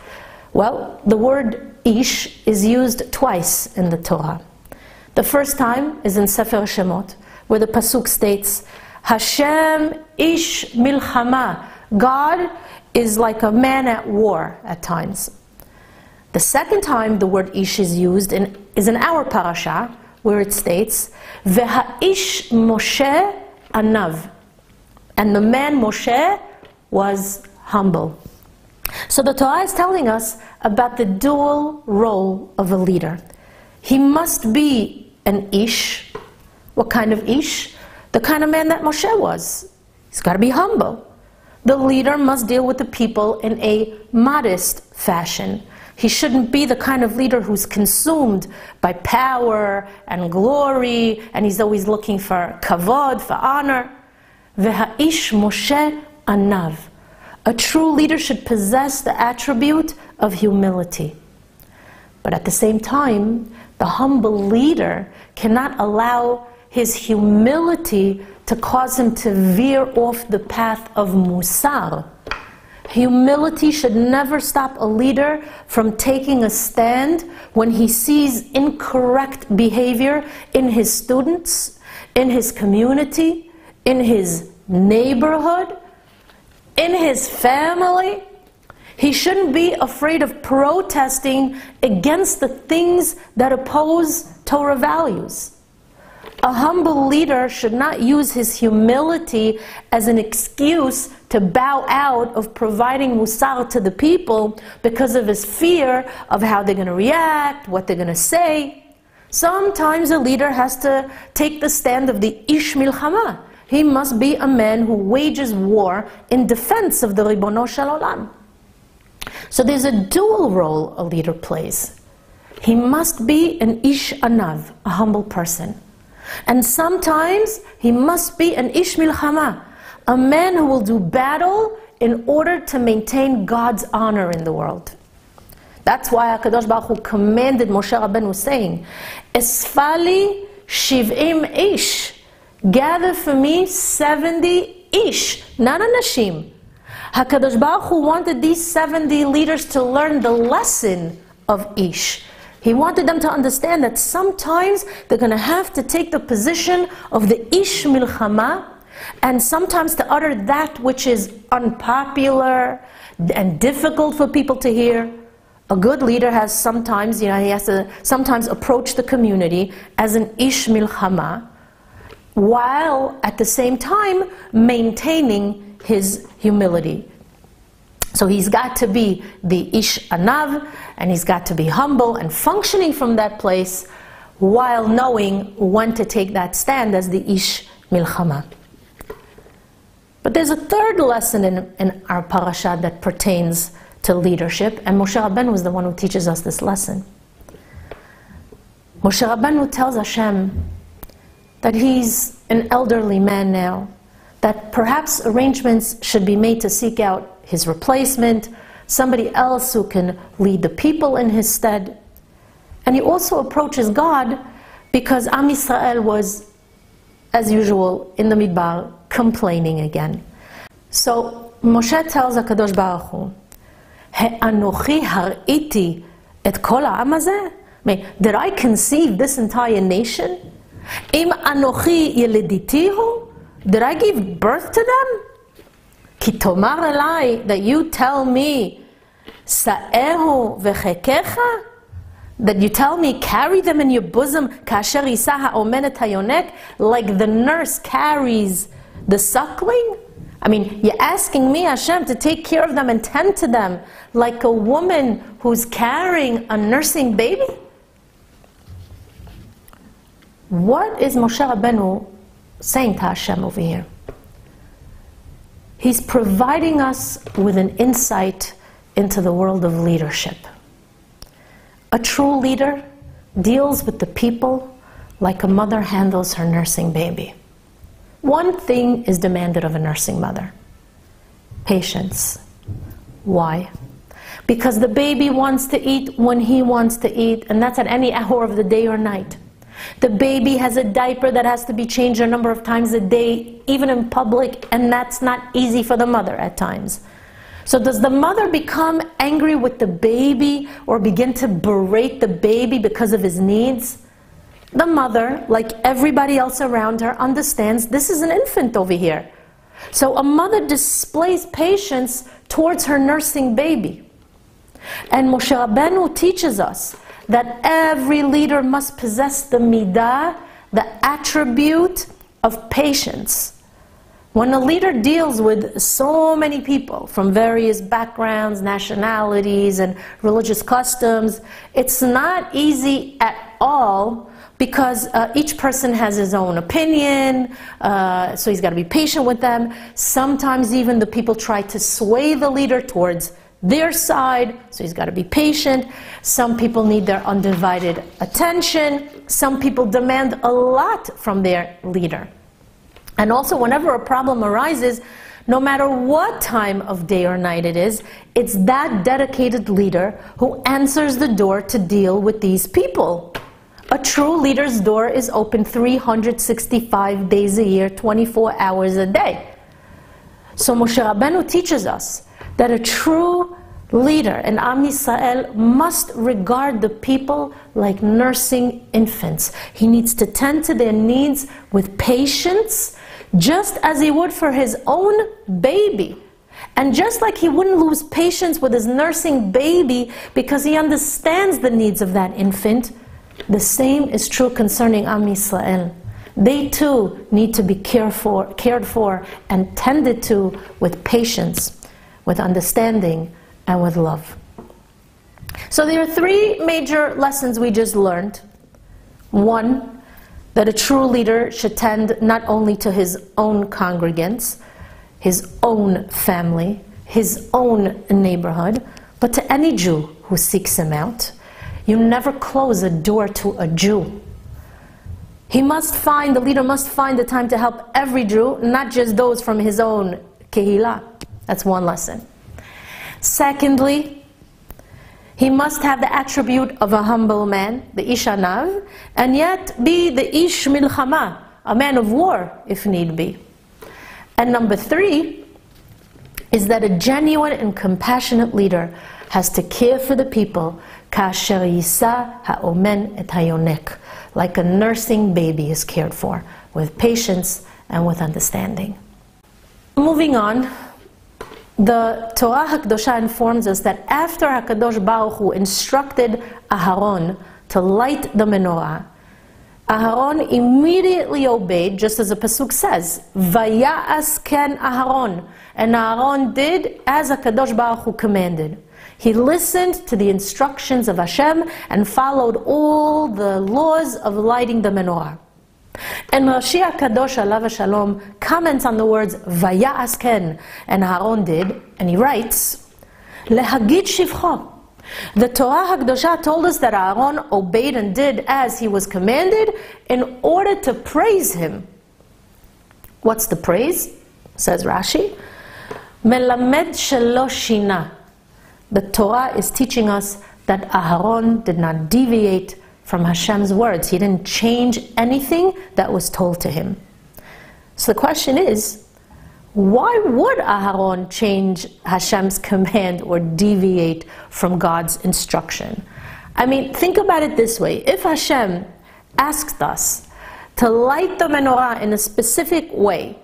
A: Well, the word Ish is used twice in the Torah. The first time is in Sefer Shemot, where the Pasuk states, Hashem ish milchama. God is like a man at war at times. The second time the word ish is used in, is in our parasha, where it states, Veha'ish Moshe anav. And the man Moshe was humble. So the Torah is telling us about the dual role of a leader. He must be an ish. What kind of ish? The kind of man that Moshe was. He's got to be humble. The leader must deal with the people in a modest fashion. He shouldn't be the kind of leader who's consumed by power and glory, and he's always looking for kavod, for honor. Veha'ish Moshe anav. A true leader should possess the attribute of humility. But at the same time, the humble leader cannot allow his humility to cause him to veer off the path of musar. Humility should never stop a leader from taking a stand when he sees incorrect behavior in his students, in his community, in his neighborhood, in his family. He shouldn't be afraid of protesting against the things that oppose Torah values. A humble leader should not use his humility as an excuse to bow out of providing musar to the people because of his fear of how they're going to react, what they're going to say. Sometimes a leader has to take the stand of the ish milchama. He must be a man who wages war in defense of the Ribono Shel Olam. So there's a dual role a leader plays. He must be an ish anav, a humble person. And sometimes he must be an ish milchama, a man who will do battle in order to maintain God's honor in the world. That's why HaKadosh Baruch Hu commanded Moshe Rabbeinu saying, Esfali shiv'im ish, gather for me 70 ish, not anashim. HaKadosh Baruch Hu wanted these 70 leaders to learn the lesson of ish. He wanted them to understand that sometimes they're going to have to take the position of the ish milchama, and sometimes to utter that which is unpopular and difficult for people to hear. A good leader has sometimes, you know, he has to sometimes approach the community as an ish milchama, while at the same time maintaining his humility. So he's got to be the ish anav, and he's got to be humble and functioning from that place while knowing when to take that stand as the ish milchama. But there's a third lesson in, in our parasha that pertains to leadership, and Moshe Rabbeinu was the one who teaches us this lesson. Moshe Rabbeinu tells Hashem that he's an elderly man now, that perhaps arrangements should be made to seek out his replacement, somebody else who can lead the people in his stead. And he also approaches God because Am Yisrael was, as usual, in the Midbar, complaining again. So Moshe tells HaKadosh Baruch Hu, Anochi har'iti et kol ha'am Did I conceive this entire nation? Im anochi yeliditihu? Did I give birth to them? Kitomar elai, that you tell me, sa'ehu v'chekecha, that you tell me, carry them in your bosom, kasher isaha omenet hayonek, like the nurse carries the suckling? I mean, you're asking me, Hashem, to take care of them and tend to them like a woman who's carrying a nursing baby? What is Moshe Rabbeinu saying to Hashem over here? He's providing us with an insight into the world of leadership. A true leader deals with the people like a mother handles her nursing baby. One thing is demanded of a nursing mother patience. Why? Because the baby wants to eat when he wants to eat, and that's at any hour of the day or night. The baby has a diaper that has to be changed a number of times a day, even in public, and that's not easy for the mother at times. So, does the mother become angry with the baby or begin to berate the baby because of his needs? The mother, like everybody else around her, understands this is an infant over here. So a mother displays patience towards her nursing baby. And Moshe Rabbeinu teaches us that every leader must possess the midah, the attribute of patience. When a leader deals with so many people from various backgrounds, nationalities, and religious customs, it's not easy at all because uh, each person has his own opinion, uh, so he's got to be patient with them. Sometimes even the people try to sway the leader towards their side, so he's got to be patient. Some people need their undivided attention. Some people demand a lot from their leader. And also, whenever a problem arises, no matter what time of day or night it is, it's that dedicated leader who answers the door to deal with these people. A true leader's door is open 365 days a year, 24 hours a day. So Moshe Rabbeinu teaches us that a true leader in Am Yisrael must regard the people like nursing infants. He needs to tend to their needs with patience, just as he would for his own baby. And just like he wouldn't lose patience with his nursing baby because he understands the needs of that infant, the same is true concerning Am Yisrael. They too need to be cared for, cared for and tended to with patience, with understanding, and with love. So there are three major lessons we just learned. One, that a true leader should tend not only to his own congregants, his own family, his own neighborhood, but to any Jew who seeks him out. You never close a door to a Jew. He must find, the leader must find the time to help every Jew, not just those from his own kehillah. That's one lesson. Secondly, he must have the attribute of a humble man, the Ishanav, and yet be the Ish Milchama, a man of war, if need be. And number three is that a genuine and compassionate leader has to care for the people Kasher yisa ha'omen et hayonek, like a nursing baby is cared for, with patience and with understanding. Moving on, the Torah HaKadosha informs us that after HaKadosh Baruch Hu instructed Aharon to light the menorah, Aharon immediately obeyed, just as the Pasuk says, Vaya'as ken Aharon. And Aharon did as HaKadosh Baruch Hu commanded. He listened to the instructions of Hashem and followed all the laws of lighting the menorah. And Rashi Kadosh Alav Shalom comments on the words Vaya'as ken, and Aaron did, and he writes, Lehagid shivcho. The Torah HaKadosha told us that Aaron obeyed and did as he was commanded in order to praise him. What's the praise? Says Rashi. Melamed shelo shina the Torah is teaching us that Aharon did not deviate from Hashem's words. He didn't change anything that was told to him. So the question is, why would Aharon change Hashem's command or deviate from God's instruction? I mean, think about it this way. If Hashem asked us to light the menorah in a specific way,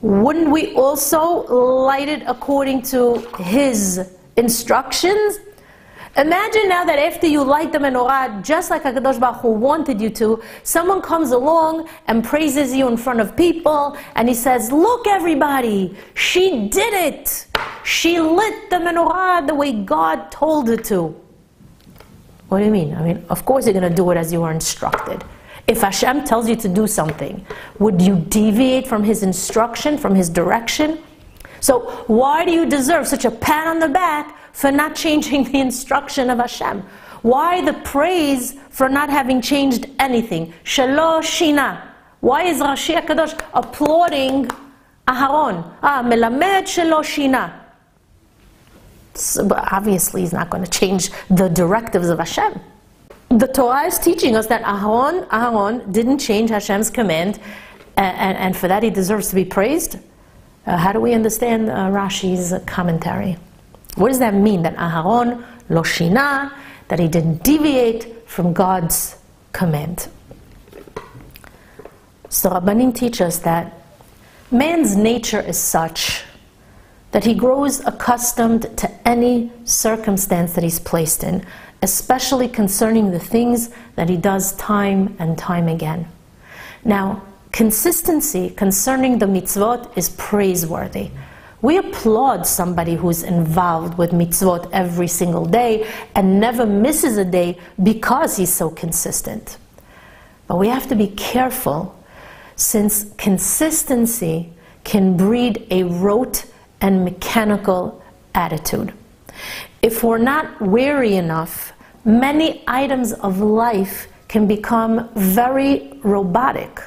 A: wouldn't we also light it according to His instructions. Imagine now that after you light the menorah, just like HaKadosh Baruch Hu wanted you to, someone comes along and praises you in front of people, and he says, Look, everybody, she did it. She lit the menorah the way God told her to. What do you mean? I mean, of course you're going to do it as you are instructed. If Hashem tells you to do something, would you deviate from His instruction, from His direction? So why do you deserve such a pat on the back for not changing the instruction of Hashem? Why the praise for not having changed anything? Shelo shina. Why is Rashi HaKadosh applauding Aharon? Ah, melamed shelo shina. So, obviously, he's not going to change the directives of Hashem. The Torah is teaching us that Aharon, Aharon didn't change Hashem's command, and, and, and for that he deserves to be praised. Uh, how do we understand uh, Rashi's commentary? What does that mean? That Aharon lo shina, that he didn't deviate from God's command. So Rabbanim teach us that man's nature is such that he grows accustomed to any circumstance that he's placed in, especially concerning the things that he does time and time again. Now, consistency concerning the mitzvot is praiseworthy. We applaud somebody who's involved with mitzvot every single day and never misses a day because he's so consistent. But we have to be careful since consistency can breed a rote and mechanical attitude. If we're not wary enough, many items of life can become very robotic.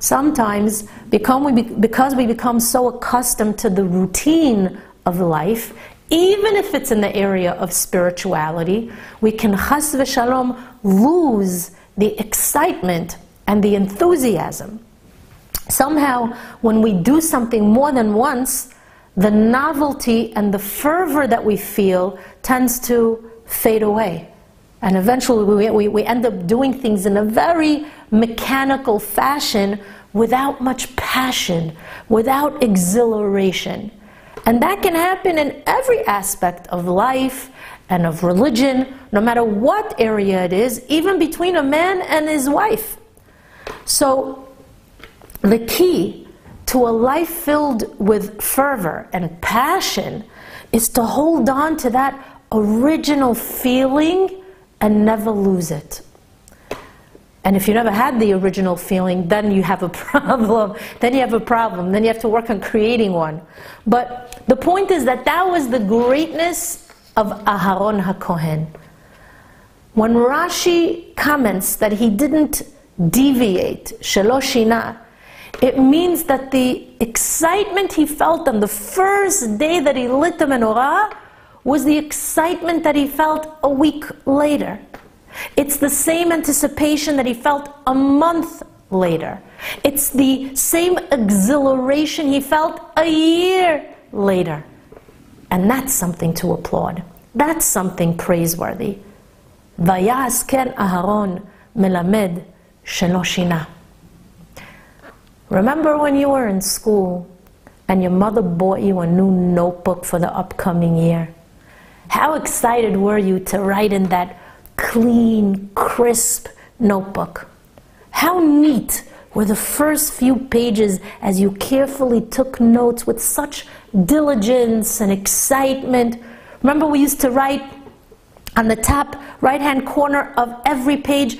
A: Sometimes, because we become so accustomed to the routine of life, even if it's in the area of spirituality, we can chas v'shalom lose the excitement and the enthusiasm. Somehow, when we do something more than once, the novelty and the fervor that we feel tends to fade away. And eventually, we, we, we end up doing things in a very mechanical fashion without much passion, without exhilaration. And that can happen in every aspect of life and of religion, no matter what area it is, even between a man and his wife. So, the key to a life filled with fervor and passion is to hold on to that original feeling and never lose it. And if you never had the original feeling, then you have a problem. then you have a problem. Then you have to work on creating one. But the point is that that was the greatness of Aharon HaKohen. When Rashi comments that he didn't deviate, sheloshina, it means that the excitement he felt on the first day that he lit the menorah was the excitement that he felt a week later. It's the same anticipation that he felt a month later. It's the same exhilaration he felt a year later. And that's something to applaud. That's something praiseworthy. Aharon melamed shelo Remember when you were in school and your mother bought you a new notebook for the upcoming year? How excited were you to write in that clean, crisp notebook? How neat were the first few pages as you carefully took notes with such diligence and excitement? Remember, we used to write on the top right hand corner of every page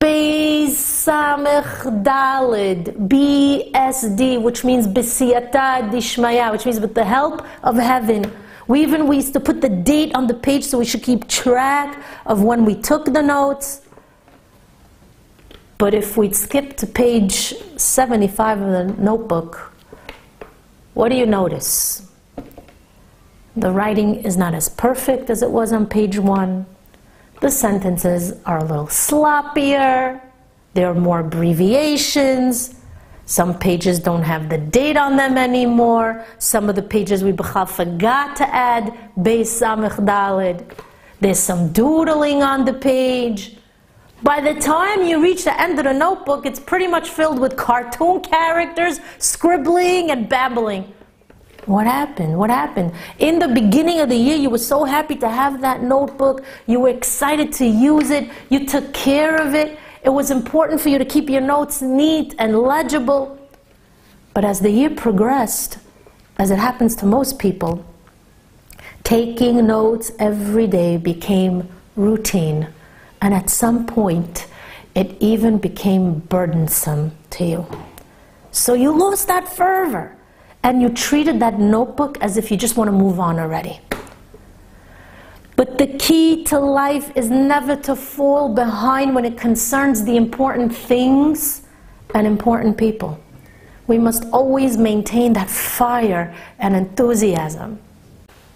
A: Beis Samech Dalid, BSD, which means B'siyata Dishmaya, which means with the help of heaven. We even we used to put the date on the page so we should keep track of when we took the notes. But if we'd skip to page 75 of the notebook, what do you notice? The writing is not as perfect as it was on page one. The sentences are a little sloppier. There are more abbreviations. Some pages don't have the date on them anymore. Some of the pages we forgot to add Beis Samech Dalid. There's some doodling on the page. By the time you reach the end of the notebook, it's pretty much filled with cartoon characters scribbling and babbling. What happened? What happened? In the beginning of the year, you were so happy to have that notebook. You were excited to use it. You took care of it. It was important for you to keep your notes neat and legible. But as the year progressed, as it happens to most people, taking notes every day became routine. And at some point, it even became burdensome to you. So you lost that fervor and you treated that notebook as if you just want to move on already. But the key to life is never to fall behind when it concerns the important things and important people. We must always maintain that fire and enthusiasm.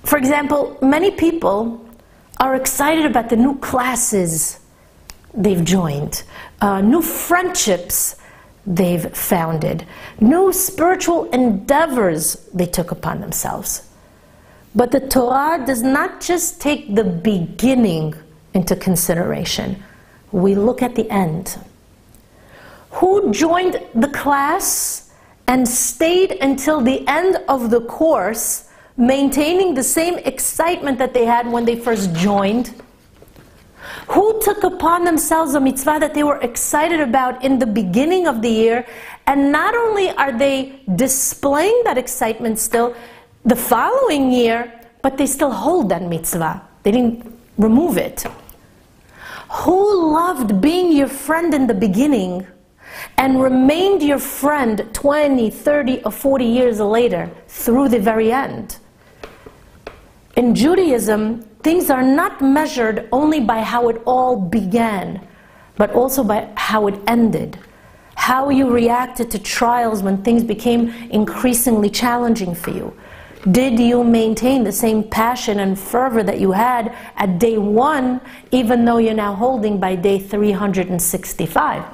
A: For example, many people are excited about the new classes they've joined, uh, new friendships they've founded, new spiritual endeavors they took upon themselves. But the Torah does not just take the beginning into consideration, we look at the end. who joined the class and stayed until the end of the course, maintaining the same excitement that they had when they first joined? Who took upon themselves a mitzvah that they were excited about in the beginning of the year, and not only are they displaying that excitement still the following year, but they still hold that mitzvah. They didn't remove it. Who loved being your friend in the beginning and remained your friend 20, 30, or 40 years later through the very end? In Judaism, things are not measured only by how it all began, but also by how it ended. How you reacted to trials when things became increasingly challenging for you. Did you maintain the same passion and fervor that you had at day one, even though you're now holding by day 365?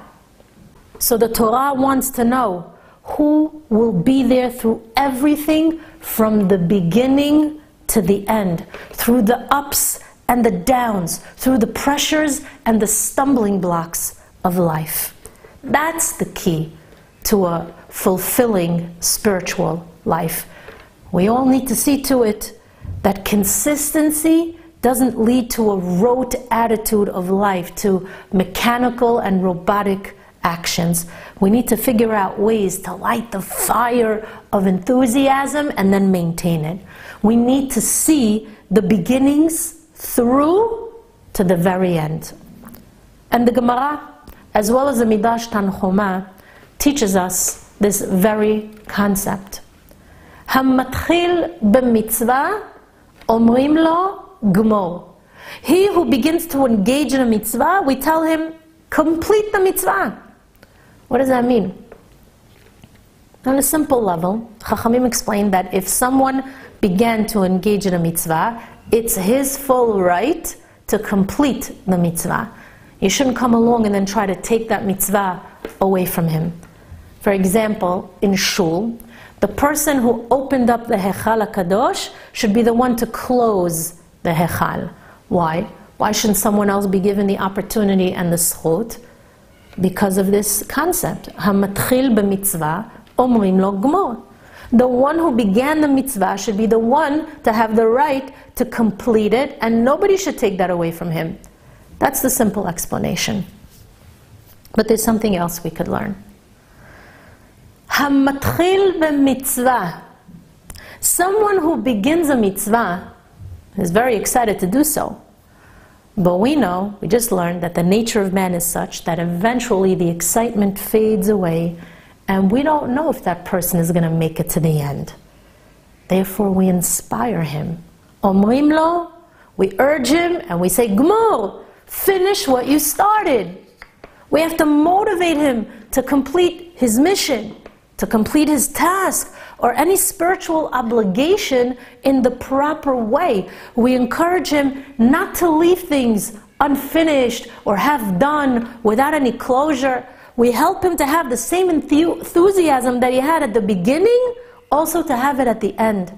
A: So the Torah wants to know who will be there through everything from the beginning to the end, through the ups and the downs, through the pressures and the stumbling blocks of life. That's the key to a fulfilling spiritual life. We all need to see to it that consistency doesn't lead to a rote attitude of life, to mechanical and robotic actions. We need to figure out ways to light the fire of enthusiasm and then maintain it. We need to see the beginnings through to the very end. And the Gemara, as well as the Midrash Tanchuma, teaches us this very concept. המתחיל במצווה, אומרים לו גמור. He who begins to engage in a mitzvah, we tell him, complete the mitzvah. What does that mean? On a simple level, Chachamim explained that if someone began to engage in a mitzvah, it's his full right to complete the mitzvah. You shouldn't come along and then try to take that mitzvah away from him. For example, in shul, the person who opened up the Hechal Kadosh should be the one to close the Hechal. Why? Why shouldn't someone else be given the opportunity and the zchut? Because of this concept. Hamatchil b'mitzvah omrim lo gmor. The one who began the mitzvah should be the one to have the right to complete it, and nobody should take that away from him. That's the simple explanation. But there's something else we could learn. Hamatchil b'mitzvah. Someone who begins a mitzvah is very excited to do so. But we know, we just learned that the nature of man is such that eventually the excitement fades away and we don't know if that person is going to make it to the end. Therefore, we inspire him. Omrim lo, we urge him and we say, Gmor, finish what you started. We have to motivate him to complete his mission to complete his task or any spiritual obligation in the proper way. We encourage him not to leave things unfinished or have done without any closure. We help him to have the same enthusiasm that he had at the beginning, also to have it at the end.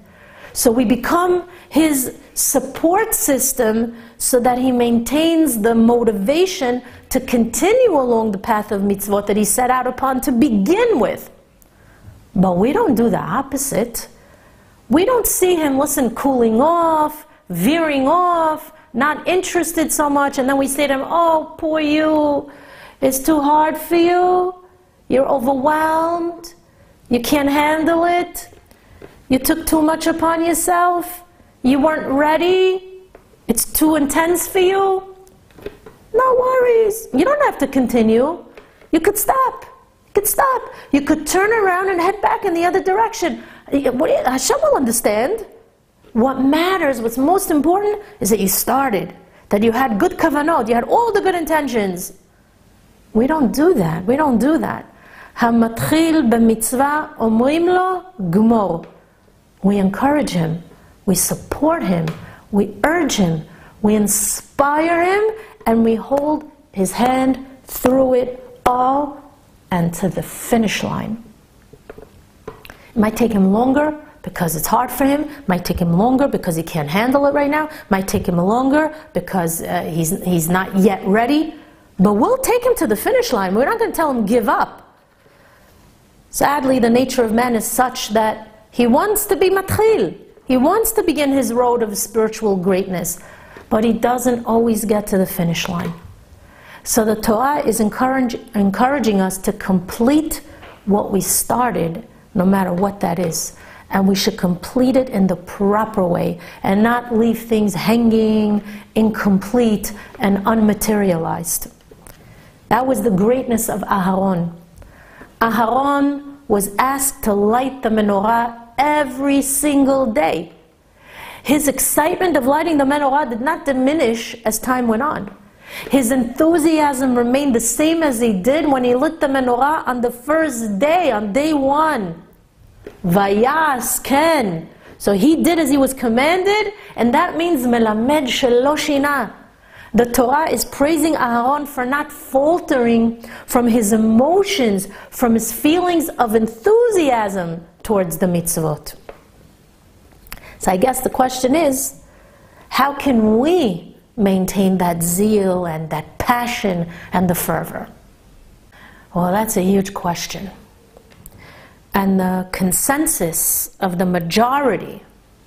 A: So we become his support system so that he maintains the motivation to continue along the path of mitzvot that he set out upon to begin with. But we don't do the opposite. We don't see him, listen, cooling off, veering off, not interested so much, and then we say to him, Oh, poor you, it's too hard for you, you're overwhelmed, you can't handle it, you took too much upon yourself, you weren't ready, it's too intense for you. No worries, you don't have to continue, you could stop could stop. You could turn around and head back in the other direction. Hashem will understand. What matters, what's most important, is that you started, that you had good kavanot, you had all the good intentions. We don't do that. We don't do that. Hamatchil b'mitzvah omrim lo gmor. We encourage him. We support him. We urge him. We inspire him, and we hold his hand through it all and to the finish line. It might take him longer because it's hard for him, might take him longer because he can't handle it right now, might take him longer because uh, he's, he's not yet ready. But we'll take him to the finish line. We're not going to tell him give up. Sadly, the nature of man is such that he wants to be matchil. He wants to begin his road of spiritual greatness, but he doesn't always get to the finish line. So the Torah is encourage, encouraging us to complete what we started, no matter what that is. And we should complete it in the proper way and not leave things hanging, incomplete, and unmaterialized. That was the greatness of Aharon. Aharon was asked to light the menorah every single day. His excitement of lighting the menorah did not diminish as time went on. His enthusiasm remained the same as he did when he lit the menorah on the first day, on day one. Vayas ken. So he did as he was commanded, and that means melamed sheloshina. The Torah is praising Aaron for not faltering from his emotions, from his feelings of enthusiasm towards the mitzvot. So I guess the question is, how can we maintain that zeal and that passion and the fervor? Well, that's a huge question. And the consensus of the majority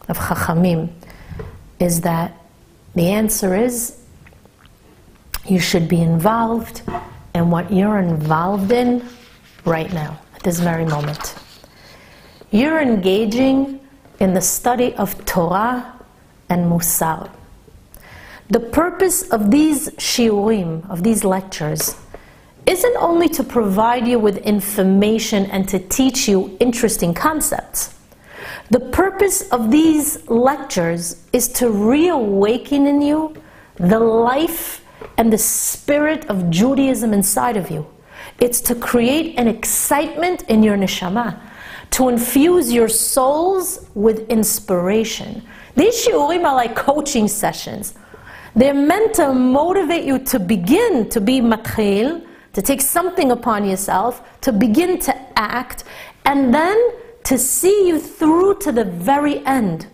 A: of Chachamim is that the answer is you should be involved in what you're involved in right now, at this very moment. You're engaging in the study of Torah and Musar. The purpose of these shiurim, of these lectures, isn't only to provide you with information and to teach you interesting concepts. The purpose of these lectures is to reawaken in you the life and the spirit of Judaism inside of you. It's to create an excitement in your neshama, to infuse your souls with inspiration. These shiurim are like coaching sessions they're meant to motivate you to begin to be matchil, to take something upon yourself, to begin to act, and then to see you through to the very end.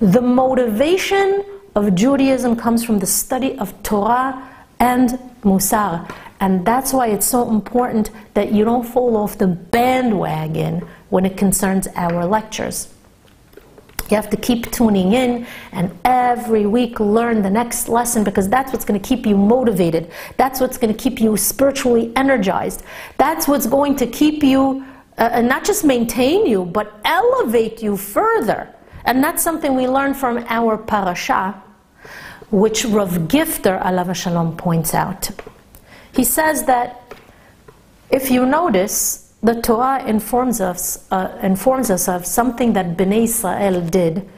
A: The motivation of Judaism comes from the study of Torah and Musar. And that's why it's so important that you don't fall off the bandwagon when it concerns our lectures. You have to keep tuning in and every week learn the next lesson because that's what's going to keep you motivated. That's what's going to keep you spiritually energized. That's what's going to keep you, uh, and not just maintain you, but elevate you further. And that's something we learn from our parasha, which Rav Gifter, alav shalom, points out. He says that if you notice, the Torah informs us, uh, informs us of something that Bnei Israel did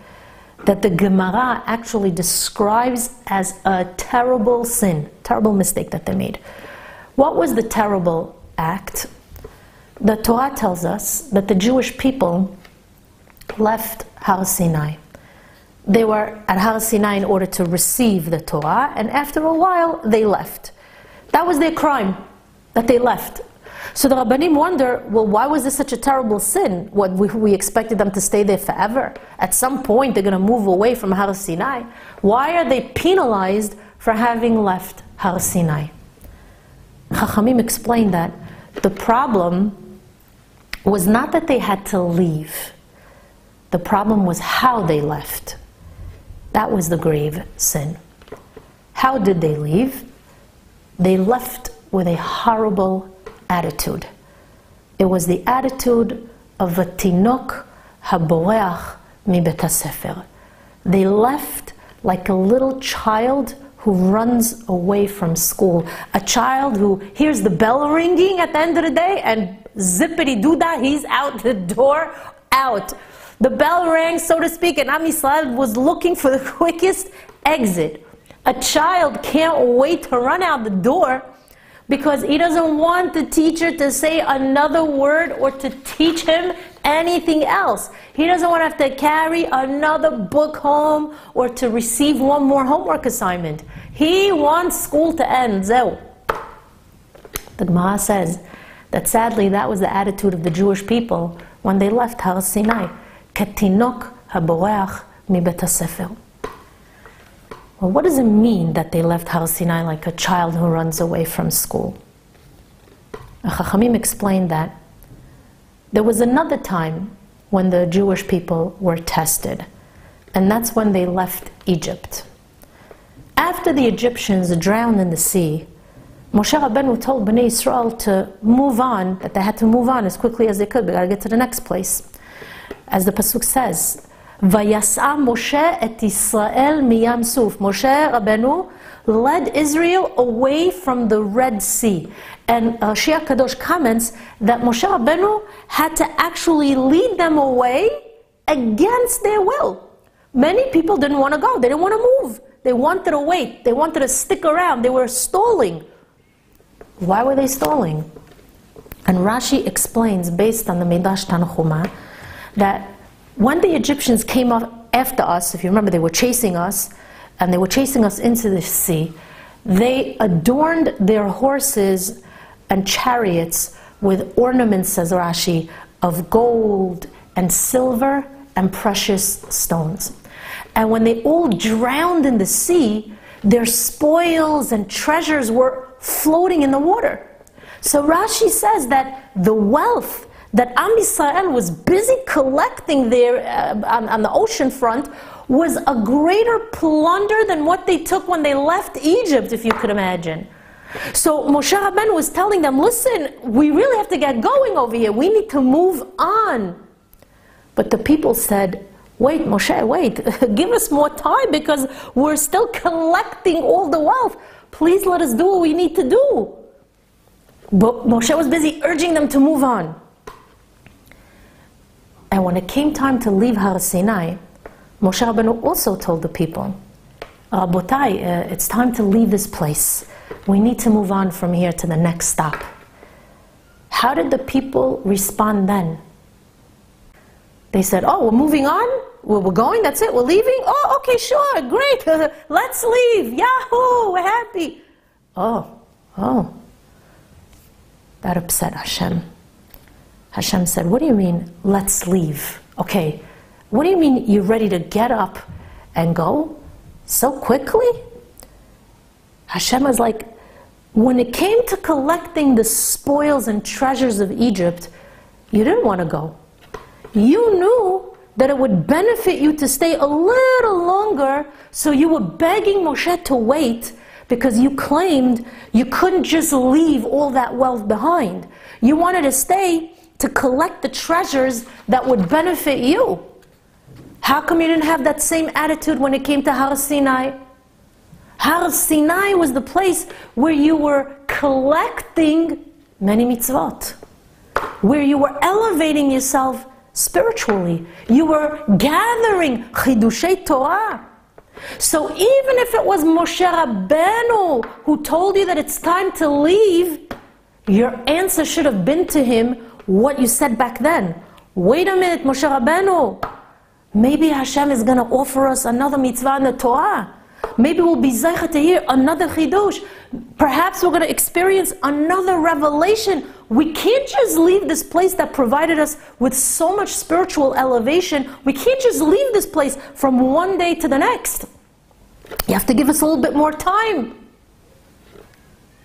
A: that the Gemara actually describes as a terrible sin, terrible mistake that they made. What was the terrible act? The Torah tells us that the Jewish people left Har Sinai. They were at Har Sinai in order to receive the Torah, and after a while, they left. That was their crime, that they left. So the Rabbanim wonder, well, why was this such a terrible sin? What, we, we expected them to stay there forever? At some point, they're going to move away from Har Sinai. Why are they penalized for having left Har Sinai? Chachamim explained that the problem was not that they had to leave. The problem was how they left. That was the grave sin. How did they leave? They left with a horrible attitude. It was the attitude of a tinok haboreach mibet sefer. They left like a little child who runs away from school. A child who hears the bell ringing at the end of the day and zippity doodah, he's out the door, out. The bell rang, so to speak, and Am was looking for the quickest exit. A child can't wait to run out the door because he doesn't want the teacher to say another word or to teach him anything else. He doesn't want to have to carry another book home or to receive one more homework assignment. He wants school to end. So, The Gemara says that sadly that was the attitude of the Jewish people when they left Har Sinai. Ketinok haboreach mi. Well, what does it mean that they left Har Sinai like a child who runs away from school? Chachamim explained that there was another time when the Jewish people were tested, and that's when they left Egypt. After the Egyptians drowned in the sea, Moshe Rabbeinu told Bnei Israel to move on, that they had to move on as quickly as they could. They got to get to the next place. As the pasuk says, "Vayas'a Moshe et Israel miyam suf." Moshe Rabbeinu led Israel away from the Red Sea. And uh, Shia Kadosh comments that Moshe Rabbeinu had to actually lead them away against their will. Many people didn't want to go. They didn't want to move. They wanted to wait. They wanted to stick around. They were stalling. Why were they stalling? And Rashi explains, based on the Midrash Tanchuma, that when the Egyptians came up after us, if you remember, they were chasing us, and they were chasing us into the sea, they adorned their horses and chariots with ornaments, says Rashi, of gold and silver and precious stones. And when they all drowned in the sea, their spoils and treasures were floating in the water. So Rashi says that the wealth that Am Yisrael was busy collecting there uh, on, on the ocean front was a greater plunder than what they took when they left Egypt, if you could imagine. So Moshe Rabbeinu was telling them, listen, we really have to get going over here. We need to move on. But the people said, wait, Moshe, wait, give us more time because we're still collecting all the wealth. Please let us do what we need to do. But Moshe was busy urging them to move on. And when it came time to leave Har Sinai, Moshe Rabbeinu also told the people, Rabotai, uh, it's time to leave this place. We need to move on from here to the next stop. How did the people respond then? They said, Oh, we're moving on? we're going, that's it, we're leaving? Oh, okay, sure, great, let's leave, yahoo, we're happy. Oh, oh. That upset Hashem. Hashem said, What do you mean, let's leave? Okay, what do you mean you're ready to get up and go so quickly? Hashem was like, when it came to collecting the spoils and treasures of Egypt, you didn't want to go. You knew that it would benefit you to stay a little longer, so you were begging Moshe to wait because you claimed you couldn't just leave all that wealth behind. You wanted to stay to collect the treasures that would benefit you. How come you didn't have that same attitude when it came to Har Sinai? Har Sinai was the place where you were collecting many mitzvot, where you were elevating yourself spiritually. You were gathering chidushei Torah. So even if it was Moshe Rabbeinu who told you that it's time to leave, your answer should have been to him what you said back then. Wait a minute, Moshe Rabbeinu. Maybe Hashem is going to offer us another mitzvah in the Torah. Maybe we'll be zeichet to hear another chidush. Perhaps we're going to experience another revelation. We can't just leave this place that provided us with so much spiritual elevation. We can't just leave this place from one day to the next. You have to give us a little bit more time.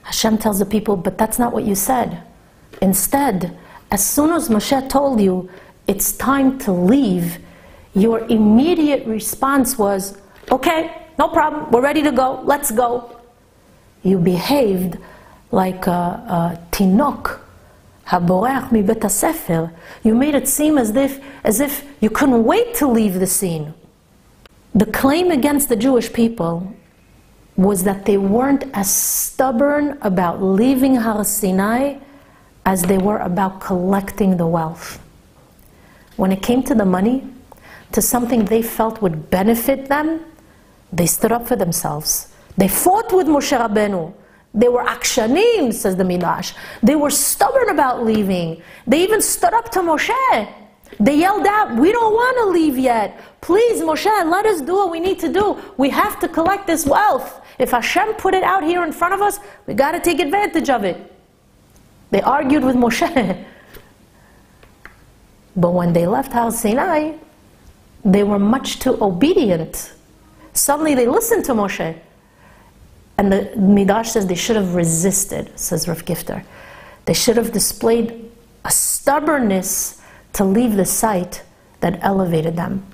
A: Hashem tells the people, but that's not what you said. Instead, as soon as Moshe told you it's time to leave, your immediate response was, okay, no problem. We're ready to go. Let's go. You behaved like a, a tinok, haboreach mi sefer. You made it seem as if, as if you couldn't wait to leave the scene. The claim against the Jewish people was that they weren't as stubborn about leaving Har Sinai as they were about collecting the wealth. When it came to the money, to something they felt would benefit them, they stood up for themselves. They fought with Moshe Rabbeinu. They were akshanim, says the Midrash. They were stubborn about leaving. They even stood up to Moshe. They yelled out, We don't want to leave yet. Please, Moshe, let us do what we need to do. We have to collect this wealth. If Hashem put it out here in front of us, we got to take advantage of it. They argued with Moshe. but when they left Har Sinai, they were much too obedient Suddenly they listened to Moshe. And the Midrash says they should have resisted, says Rav Gifter. They should have displayed a stubbornness to leave the site that elevated them.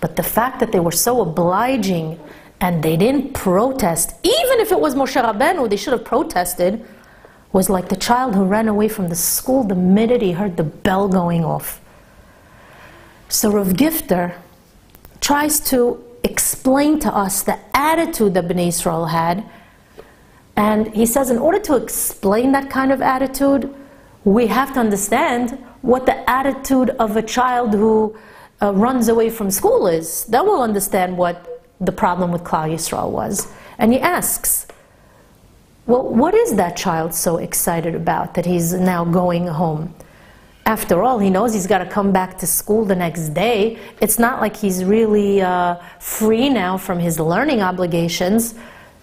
A: But the fact that they were so obliging and they didn't protest, even if it was Moshe Rabbeinu, they should have protested, was like the child who ran away from the school the minute he heard the bell going off. So Rav Gifter tries to explain to us the attitude that Bnei Israel had. And he says, in order to explain that kind of attitude, we have to understand what the attitude of a child who uh, runs away from school is. Then we'll understand what the problem with Klal Yisrael was. And he asks, well, what is that child so excited about that he's now going home? After all, he knows he's got to come back to school the next day. It's not like he's really uh, free now from his learning obligations.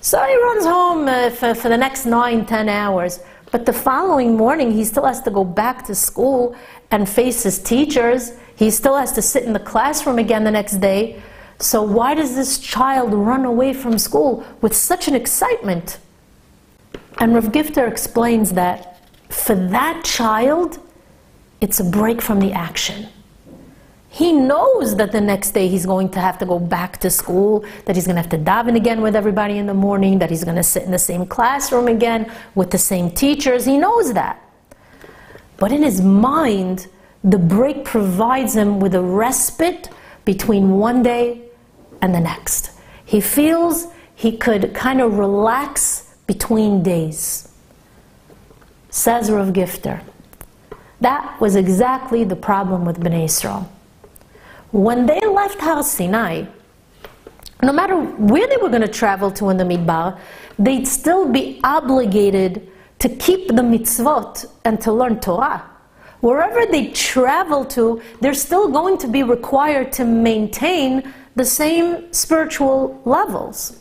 A: So he runs home uh, for, for the next nine, ten hours. But the following morning, he still has to go back to school and face his teachers. He still has to sit in the classroom again the next day. So, why does this child run away from school with such an excitement? And Rav Gifter explains that for that child, it's a break from the action. He knows that the next day he's going to have to go back to school, that he's going to have to daven again with everybody in the morning, that he's going to sit in the same classroom again with the same teachers. He knows that. But in his mind, the break provides him with a respite between one day and the next. He feels he could kind of relax between days. Says Rav Gifter. That was exactly the problem with Bnei Israel. When they left Har Sinai, no matter where they were going to travel to in the Midbar, they'd still be obligated to keep the mitzvot and to learn Torah. Wherever they travel to, they're still going to be required to maintain the same spiritual levels.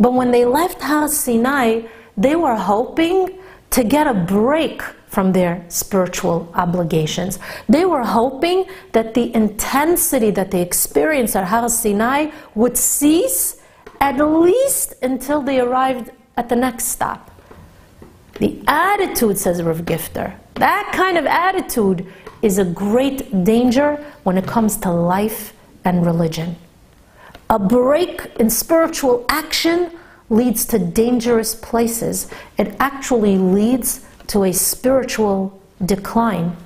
A: But when they left Har Sinai, they were hoping to get a break from their spiritual obligations. They were hoping that the intensity that they experienced at Har Sinai would cease at least until they arrived at the next stop. The attitude, says Rav Gifter, that kind of attitude is a great danger when it comes to life and religion. A break in spiritual action leads to dangerous places. It actually leads to a spiritual decline.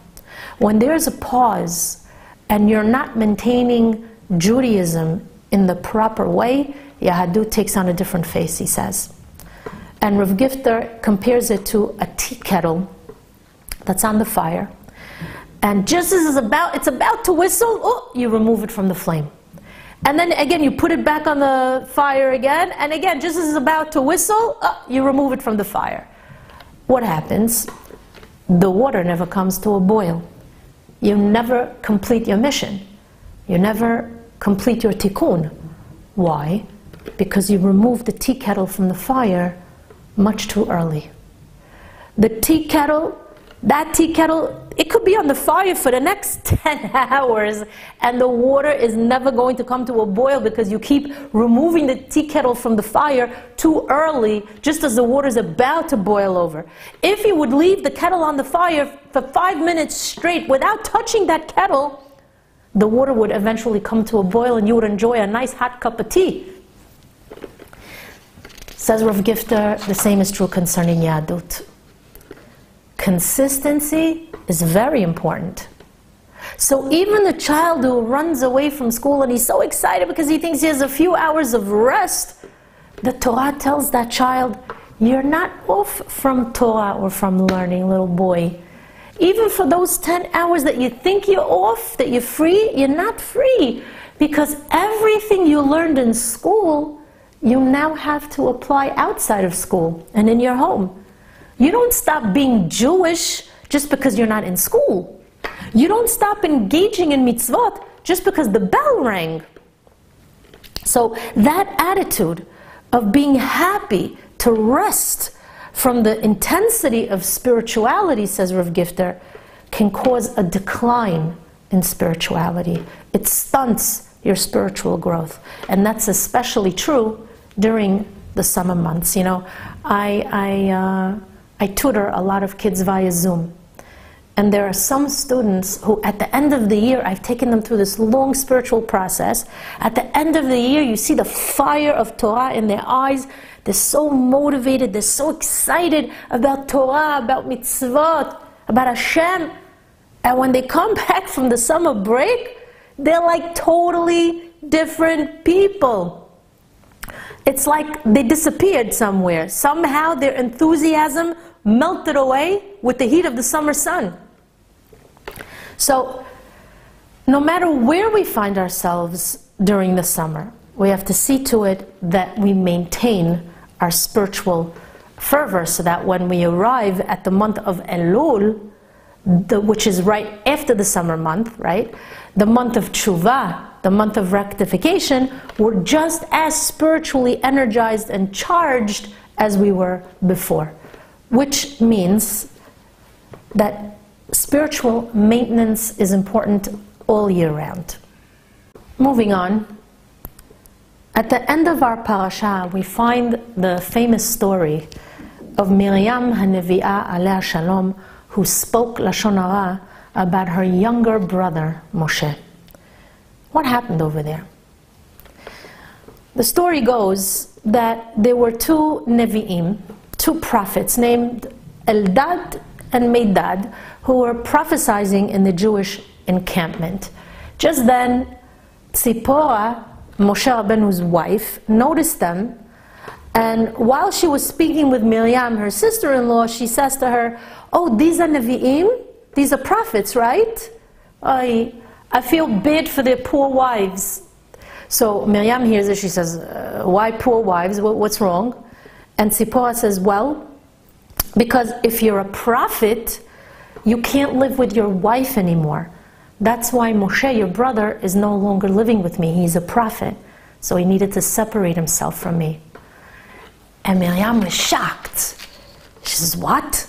A: When there's a pause and you're not maintaining Judaism in the proper way, Yahadut takes on a different face, he says. And Rav Gifter compares it to a tea kettle that's on the fire. And just as it's about, it's about to whistle, oh, you remove it from the flame. And then again, you put it back on the fire again, and again, just as it's about to whistle, oh, you remove it from the fire what happens? The water never comes to a boil. You never complete your mission. You never complete your tikkun. Why? Because you remove the tea kettle from the fire much too early. The tea kettle that tea kettle, it could be on the fire for the next 10 hours and the water is never going to come to a boil because you keep removing the tea kettle from the fire too early, just as the water is about to boil over. If you would leave the kettle on the fire for five minutes straight without touching that kettle, the water would eventually come to a boil and you would enjoy a nice hot cup of tea. Says Rav Gifter, the same is true concerning Yahadut consistency is very important. So even the child who runs away from school and he's so excited because he thinks he has a few hours of rest, the Torah tells that child, you're not off from Torah or from learning, little boy. Even for those 10 hours that you think you're off, that you're free, you're not free. Because everything you learned in school, you now have to apply outside of school and in your home. You don't stop being Jewish just because you're not in school. You don't stop engaging in mitzvot just because the bell rang. So that attitude of being happy to rest from the intensity of spirituality, says Rav Gifter, can cause a decline in spirituality. It stunts your spiritual growth. And that's especially true during the summer months. You know, I, I, uh, I tutor a lot of kids via Zoom. And there are some students who, at the end of the year, I've taken them through this long spiritual process. At the end of the year, you see the fire of Torah in their eyes. They're so motivated, they're so excited about Torah, about mitzvot, about Hashem. And when they come back from the summer break, they're like totally different people. It's like they disappeared somewhere. Somehow their enthusiasm melted away with the heat of the summer sun. So, no matter where we find ourselves during the summer, we have to see to it that we maintain our spiritual fervor so that when we arrive at the month of Elul, the, which is right after the summer month, right? The month of Tshuva, the month of rectification, we're just as spiritually energized and charged as we were before. Which means that spiritual maintenance is important all year round. Moving on, at the end of our parasha, we find the famous story of Miriam Hanevi'ah aleh shalom, who spoke Lashon Hara about her younger brother, Moshe. What happened over there? The story goes that there were two Nevi'im, two prophets named Eldad and Medad, who were prophesying in the Jewish encampment. Just then, Tzipporah, Moshe Rabbeinu's wife, noticed them and while she was speaking with Miriam, her sister in law, she says to her, Oh, these are Nevi'im? These are prophets, right? I, I feel bad for their poor wives. So Miriam hears it, she says, uh, Why poor wives? What's wrong? And Tzipporah says, Well, because if you're a prophet, you can't live with your wife anymore. That's why Moshe, your brother, is no longer living with me. He's a prophet. So he needed to separate himself from me. And Miriam was shocked. She says, What?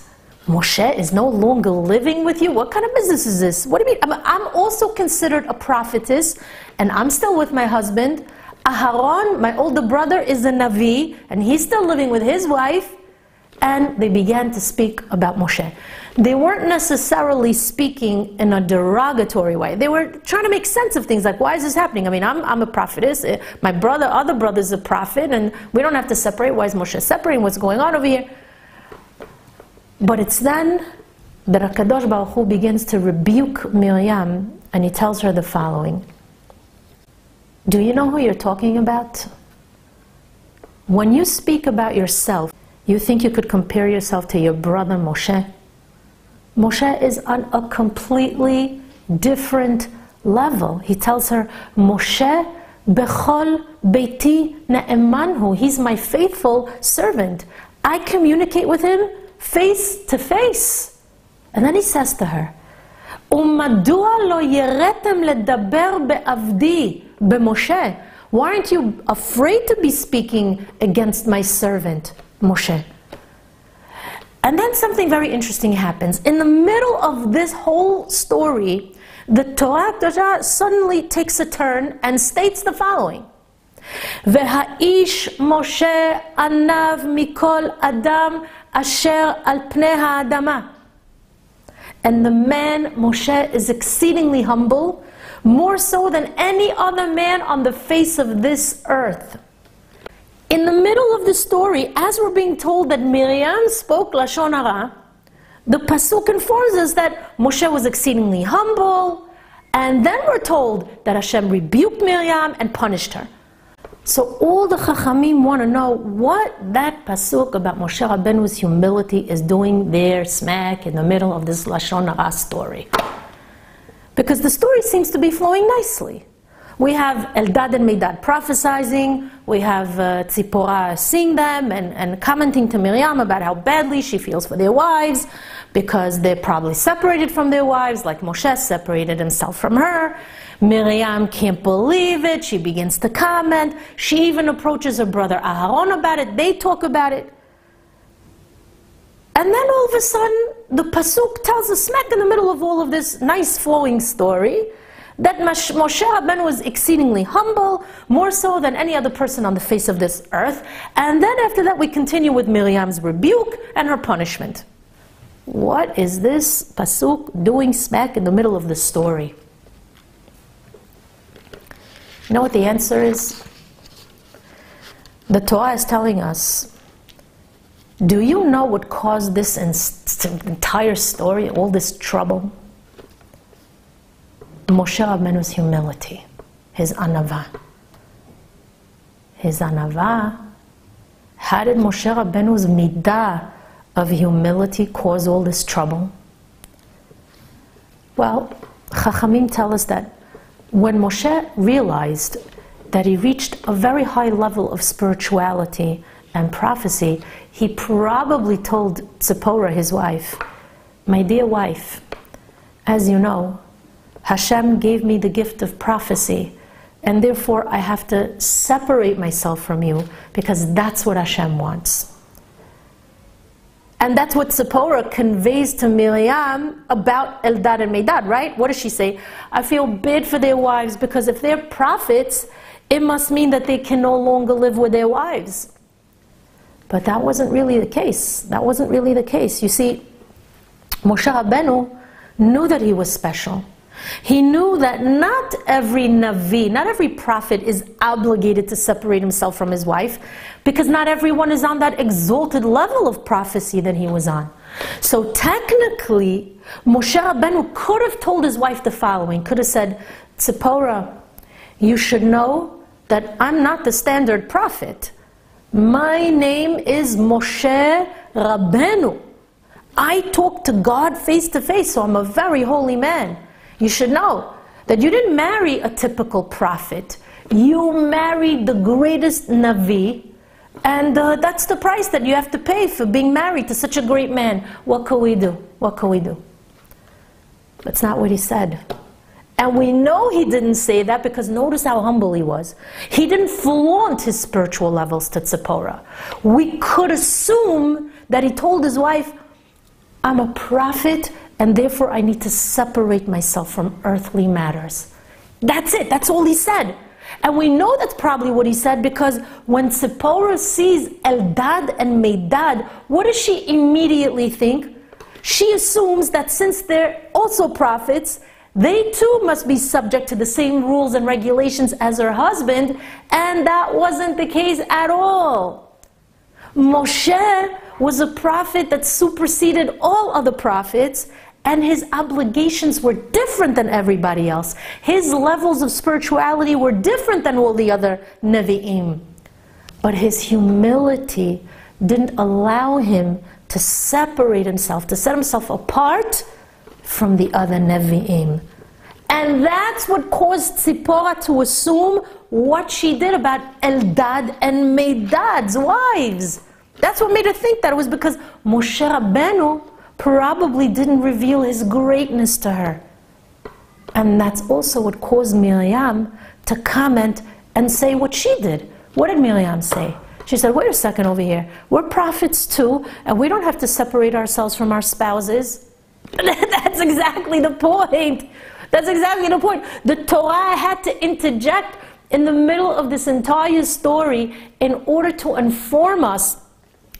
A: Moshe is no longer living with you? What kind of business is this? What do you mean? I'm, also considered a prophetess, and I'm still with my husband. Aharon, my older brother, is a Navi, and he's still living with his wife. And they began to speak about Moshe. They weren't necessarily speaking in a derogatory way. They were trying to make sense of things like, why is this happening? I mean, I'm, I'm a prophetess. Eh, my brother, other brother's is a prophet, and we don't have to separate. Why is Moshe separating? What's going on over here? But it's then that HaKadosh Baruch Hu begins to rebuke Miriam, and he tells her the following. Do you know who you're talking about? When you speak about yourself, you think you could compare yourself to your brother Moshe? Moshe is on a completely different level. He tells her, Moshe bechol beiti ne'emanhu. He's my faithful servant. I communicate with him face to face. And then he says to her, ומדוע לא יראתם לדבר בעבדי, במשה? Why aren't you afraid to be speaking against my servant? Moshe. And then something very interesting happens. In the middle of this whole story, the Torah suddenly takes a turn and states the following. והאיש משה עניו מכל אדם asher al pnei ha'adama. And the man, Moshe, is exceedingly humble, more so than any other man on the face of this earth. In the middle of the story, as we're being told that Miriam spoke Lashon Hara, the Pasuk informs us that Moshe was exceedingly humble, and then we're told that Hashem rebuked Miriam and punished her. So all the Chachamim want to know what that Pasuk about Moshe Rabbeinu's humility is doing there smack in the middle of this Lashon Hara story. Because the story seems to be flowing nicely. We have Eldad and Medad prophesizing. We have uh, seeing them and, and commenting to Miriam about how badly she feels for their wives because they're probably separated from their wives, like Moshe separated himself from her. Miriam can't believe it. She begins to comment. She even approaches her brother Aharon about it. They talk about it. And then all of a sudden, the Pasuk tells us smack in the middle of all of this nice flowing story that Moshe Rabbeinu was exceedingly humble, more so than any other person on the face of this earth. And then after that, we continue with Miriam's rebuke and her punishment. What is this pasuk doing smack in the middle of the story? You know what the answer is? The Torah is telling us do you know what caused this entire story, all this trouble? Moshe Rabbeinu's humility, his anava. His anava. How did Moshe Rabbeinu's midah of humility cause all this trouble? Well, Chachamim tell us that when Moshe realized that he reached a very high level of spirituality and prophecy, he probably told Zipporah, his wife, My dear wife, as you know, Hashem gave me the gift of prophecy, and therefore I have to separate myself from you because that's what Hashem wants. And that's what Zipporah conveys to Miriam about Eldad and Medad, right? What does she say? I feel bad for their wives because if they're prophets, it must mean that they can no longer live with their wives. But that wasn't really the case. That wasn't really the case. You see, Moshe Rabbeinu knew that he was special. He knew that not every Navi, not every prophet is obligated to separate himself from his wife because not everyone is on that exalted level of prophecy that he was on. So technically, Moshe Rabbeinu could have told his wife the following, could have said, Zipporah, you should know that I'm not the standard prophet. My name is Moshe Rabbeinu. I talk to God face to face, so I'm a very holy man. You should know that you didn't marry a typical prophet. You married the greatest Navi, and uh, that's the price that you have to pay for being married to such a great man. What can we do? What can we do? That's not what he said. And we know he didn't say that because notice how humble he was. He didn't flaunt his spiritual levels to Tzipporah. We could assume that he told his wife, I'm a prophet and therefore I need to separate myself from earthly matters. That's it, that's all he said. And we know that's probably what he said because when Tzipporah sees Eldad and Medad, what does she immediately think? She assumes that since they're also prophets, they too must be subject to the same rules and regulations as her husband, and that wasn't the case at all. Moshe was a prophet that superseded all other prophets, and his obligations were different than everybody else. His levels of spirituality were different than all the other Nevi'im. But his humility didn't allow him to separate himself, to set himself apart from the other Nevi'im. And that's what caused Tzipporah to assume what she did about Eldad and Medad's wives. That's what made her think that. It was because Moshe Rabbeinu probably didn't reveal his greatness to her. And that's also what caused Miriam to comment and say what she did. What did Miriam say? She said, Wait a second over here. We're prophets too, and we don't have to separate ourselves from our spouses. That's exactly the point. That's exactly the point. The Torah had to interject in the middle of this entire story in order to inform us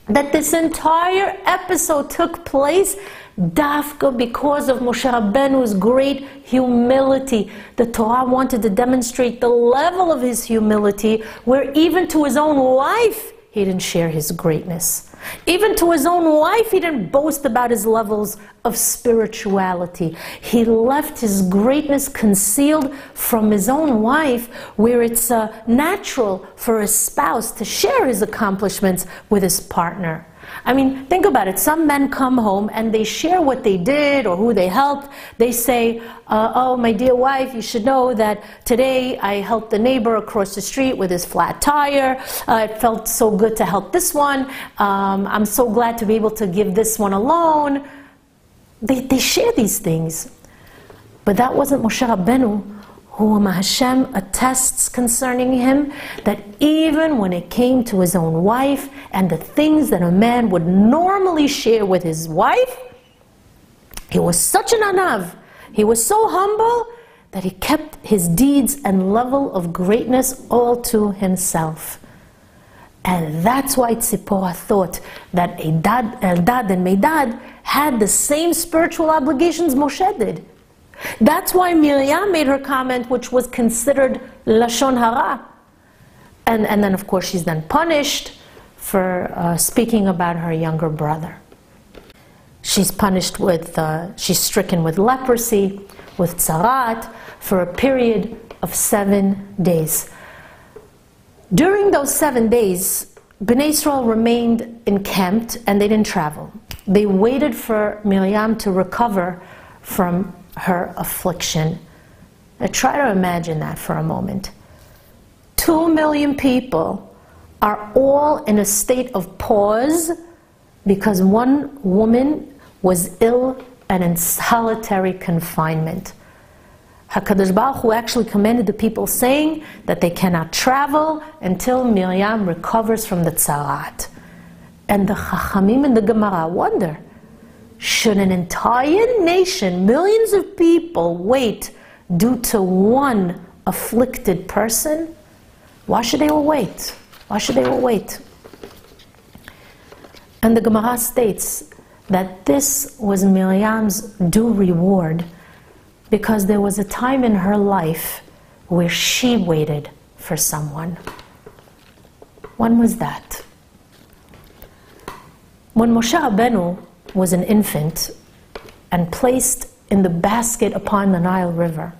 A: that this entire episode took place dafka because of Moshe Rabbeinu's great humility. The Torah wanted to demonstrate the level of his humility, where even to his own wife he didn't share his greatness. Even to his own wife, he didn't boast about his levels of spirituality. He left his greatness concealed from his own wife, where it's uh, natural for a spouse to share his accomplishments with his partner. I mean, think about it. Some men come home and they share what they did or who they helped. They say, uh, Oh, my dear wife, you should know that today I helped the neighbor across the street with his flat tire. Uh, it felt so good to help this one. Um, I'm so glad to be able to give this one a loan. They, they share these things. But that wasn't Moshe Rabbeinu whom Hashem attests concerning him, that even when it came to his own wife and the things that a man would normally share with his wife, he was such an anav, he was so humble that he kept his deeds and level of greatness all to himself. And that's why Tzipporah thought that Eldad and Medad had the same spiritual obligations Moshe did. That's why Miriam made her comment, which was considered Lashon Hara. And, and then, of course, she's then punished for uh, speaking about her younger brother. She's punished with, uh, she's stricken with leprosy, with tzarat, for a period of seven days. During those seven days, Bnei Israel remained encamped and they didn't travel. They waited for Miriam to recover from her affliction. Now try to imagine that for a moment. Two million people are all in a state of pause because one woman was ill and in solitary confinement. HaKadosh Baruch Hu actually commanded the people saying that they cannot travel until Miriam recovers from the tzarat. And the Chachamim and the Gemara wonder, should an entire nation, millions of people, wait due to one afflicted person? Why should they all wait? Why should they all wait? And the Gemara states that this was Miriam's due reward because there was a time in her life where she waited for someone. When was that? When Moshe Rabbeinu was an infant and placed in the basket upon the Nile River,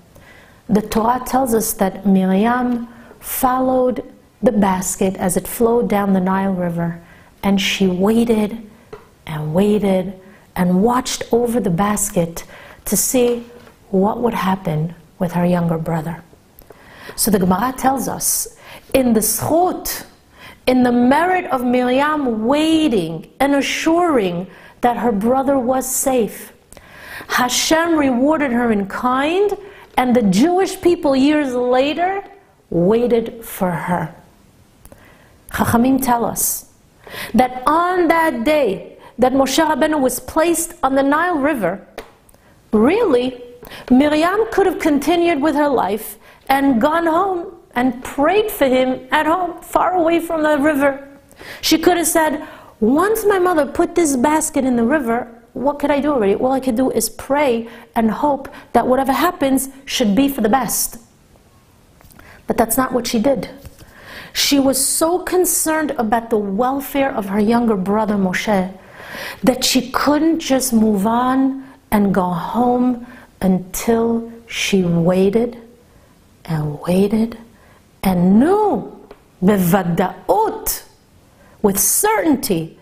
A: the Torah tells us that Miriam followed the basket as it flowed down the Nile River and she waited and waited and watched over the basket to see what would happen with her younger brother. So the Gemara tells us in the zchut, in the merit of Miriam waiting and assuring that her brother was safe, Hashem rewarded her in kind, and the Jewish people years later waited for her. Chachamim tell us that on that day that Moshe Rabbeinu was placed on the Nile River, really Miriam could have continued with her life and gone home and prayed for him at home, far away from the river. She could have said, Once my mother put this basket in the river, what could I do already? All I could do is pray and hope that whatever happens should be for the best. But that's not what she did. She was so concerned about the welfare of her younger brother Moshe that she couldn't just move on and go home until she waited and waited and knew bevadaut, with certainty,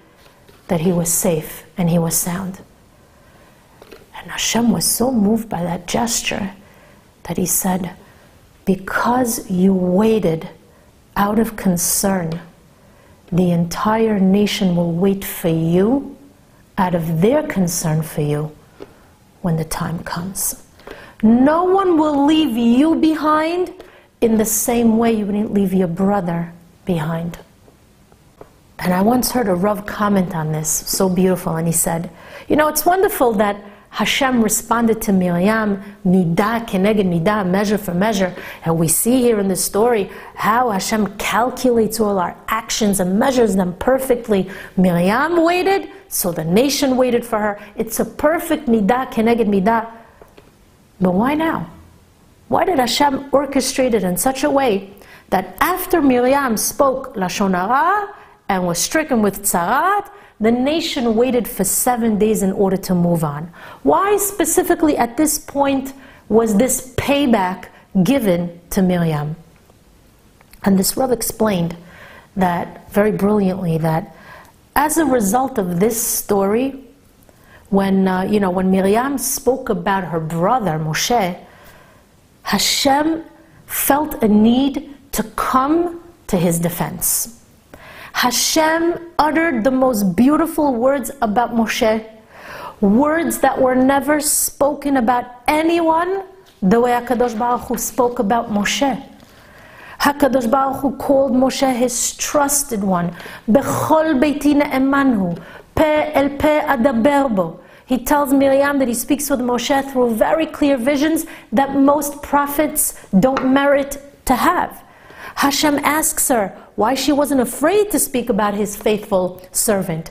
A: that he was safe and he was sound. And Hashem was so moved by that gesture that he said, Because you waited out of concern, the entire nation will wait for you out of their concern for you when the time comes. No one will leave you behind in the same way you wouldn't leave your brother behind. And I once heard a Rav comment on this, so beautiful, and he said, You know, it's wonderful that Hashem responded to Miriam, midah keneged midah, measure for measure. And we see here in the story how Hashem calculates all our actions and measures them perfectly. Miriam waited, so the nation waited for her. It's a perfect midah keneged midah. But why now? Why did Hashem orchestrate it in such a way that after Miriam spoke Lashon Hara and was stricken with tzarat, the nation waited for seven days in order to move on. Why specifically at this point was this payback given to Miriam? And this Rav explained that very brilliantly that as a result of this story, when uh, you know when Miriam spoke about her brother Moshe, Hashem felt a need to come to his defense. Hashem uttered the most beautiful words about Moshe, words that were never spoken about anyone the way HaKadosh Baruch Hu spoke about Moshe. HaKadosh Baruch Hu called Moshe his trusted one. Bechol beiti ne'emanhu, pe el pe adaber bo. He tells Miriam that he speaks with Moshe through very clear visions that most prophets don't merit to have. Hashem asks her why she wasn't afraid to speak about his faithful servant.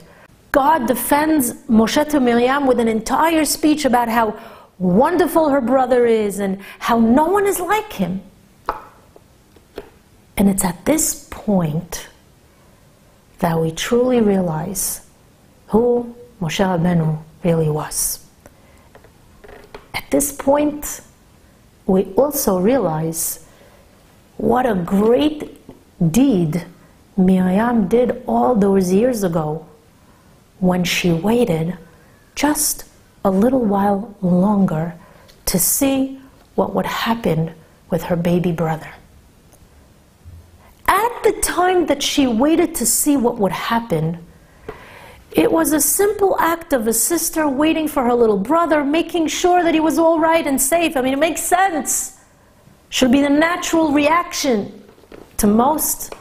A: God defends Moshe to Miriam with an entire speech about how wonderful her brother is and how no one is like him. And it's at this point that we truly realize who Moshe Rabbeinu really was. At this point, we also realize what a great deed Miriam did all those years ago when she waited just a little while longer to see what would happen with her baby brother. At the time that she waited to see what would happen, it was a simple act of a sister waiting for her little brother, making sure that he was all right and safe. I mean, it makes sense. Should be the natural reaction to most.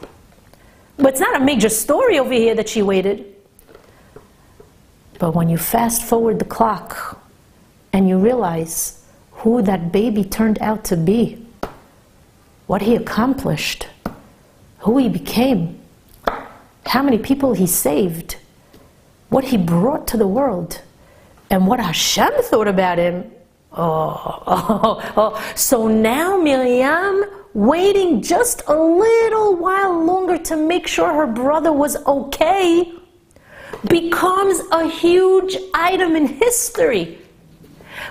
A: But it's not a major story over here that she waited. But when you fast forward the clock and you realize who that baby turned out to be, what he accomplished, who he became, how many people he saved, what he brought to the world and what Hashem thought about him. Oh, oh, oh. So now Miriam, waiting just a little while longer to make sure her brother was okay, becomes a huge item in history.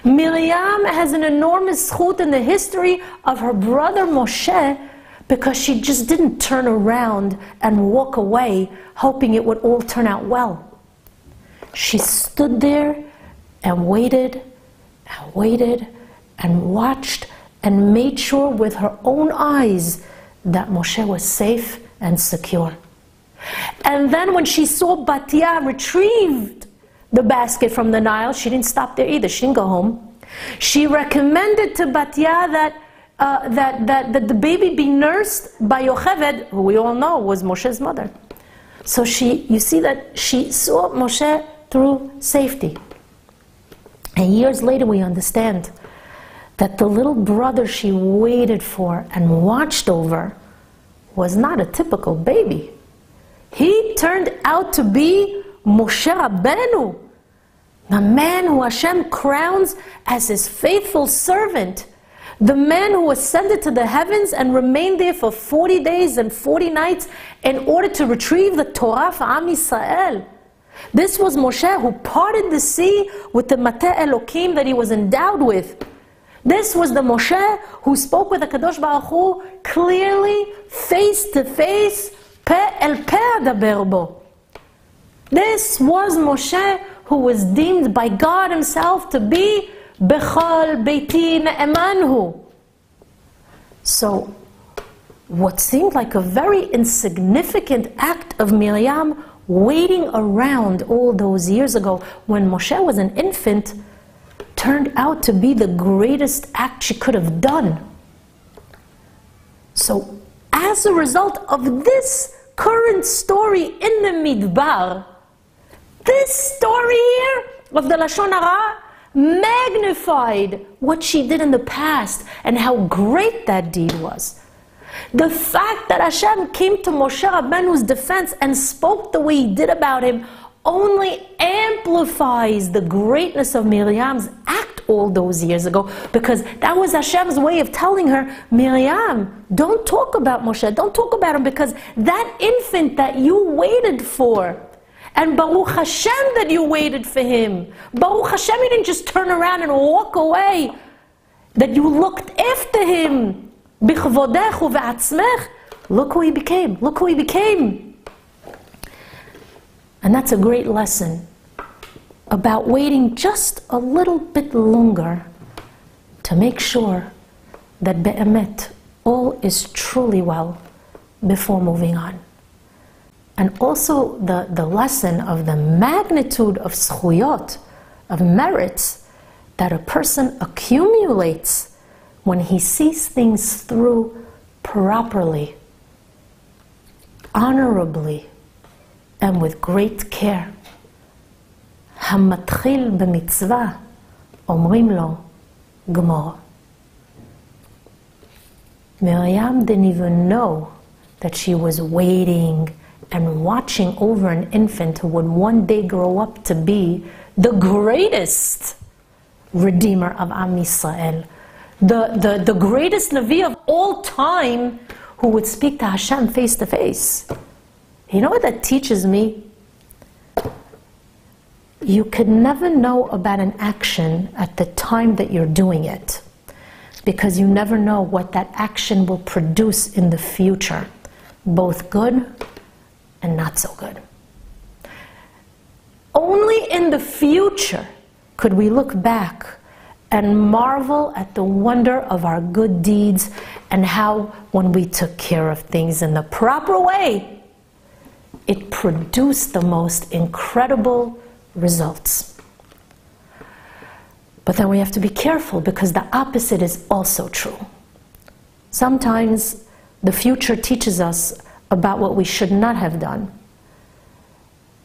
A: Miriam has an enormous zchut in the history of her brother Moshe because she just didn't turn around and walk away hoping it would all turn out well. She stood there and waited and waited and watched and made sure with her own eyes that Moshe was safe and secure. And then when she saw Batia retrieved the basket from the Nile, she didn't stop there either. She didn't go home. She recommended to Batia that, uh, that, that, that the baby be nursed by Yocheved, who we all know was Moshe's mother. So she, you see that she saw Moshe through safety. And years later, we understand that the little brother she waited for and watched over was not a typical baby. He turned out to be Moshe Rabbeinu, the man who Hashem crowns as his faithful servant, the man who ascended to the heavens and remained there for 40 days and 40 nights in order to retrieve the Torah for Am Yisrael. This was Moshe who parted the sea with the Mate Elokim that he was endowed with. This was the Moshe who spoke with the Kadosh Baruch Hu clearly, face to face, pe el pe adaber This was Moshe who was deemed by God Himself to be Bechol Beiti Ne'emanhu. So, what seemed like a very insignificant act of Miriam waiting around all those years ago when Moshe was an infant turned out to be the greatest act she could have done. So, as a result of this current story in the Midbar, this story here of the Lashon Hara magnified what she did in the past and how great that deed was. The fact that Hashem came to Moshe Rabbeinu's defense and spoke the way he did about him only amplifies the greatness of Miriam's act all those years ago because that was Hashem's way of telling her, Miriam, don't talk about Moshe, don't talk about him because that infant that you waited for, and Baruch Hashem that you waited for him, Baruch Hashem, you didn't just turn around and walk away, that you looked after him. Look who he became. Look who he became. And that's a great lesson about waiting just a little bit longer to make sure that be'emet, all is truly well before moving on. And also the, the lesson of the magnitude of zchuyot, of merits that a person accumulates when he sees things through properly, honorably, and with great care. המתחיל במצווה, אומרים לו, גמור. Miriam didn't even know that she was waiting and watching over an infant who would one day grow up to be the greatest redeemer of Am Yisrael, the, the, the greatest Navi of all time who would speak to Hashem face to face. You know what that teaches me? You could never know about an action at the time that you're doing it because you never know what that action will produce in the future, both good and not so good. Only in the future could we look back and marvel at the wonder of our good deeds and how, when we took care of things in the proper way, it produced the most incredible results. But then we have to be careful because the opposite is also true. Sometimes the future teaches us about what we should not have done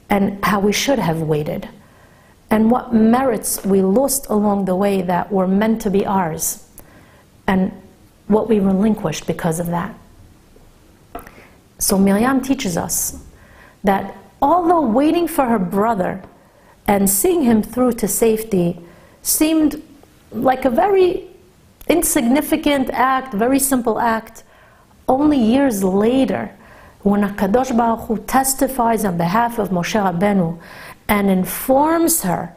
A: and how we should have waited and what merits we lost along the way that were meant to be ours and what we relinquished because of that. So Miriam teaches us that although waiting for her brother and seeing him through to safety seemed like a very insignificant act, very simple act. Only years later, when Kadosh Baruch Hu testifies on behalf of Moshe Rabbeinu and informs her,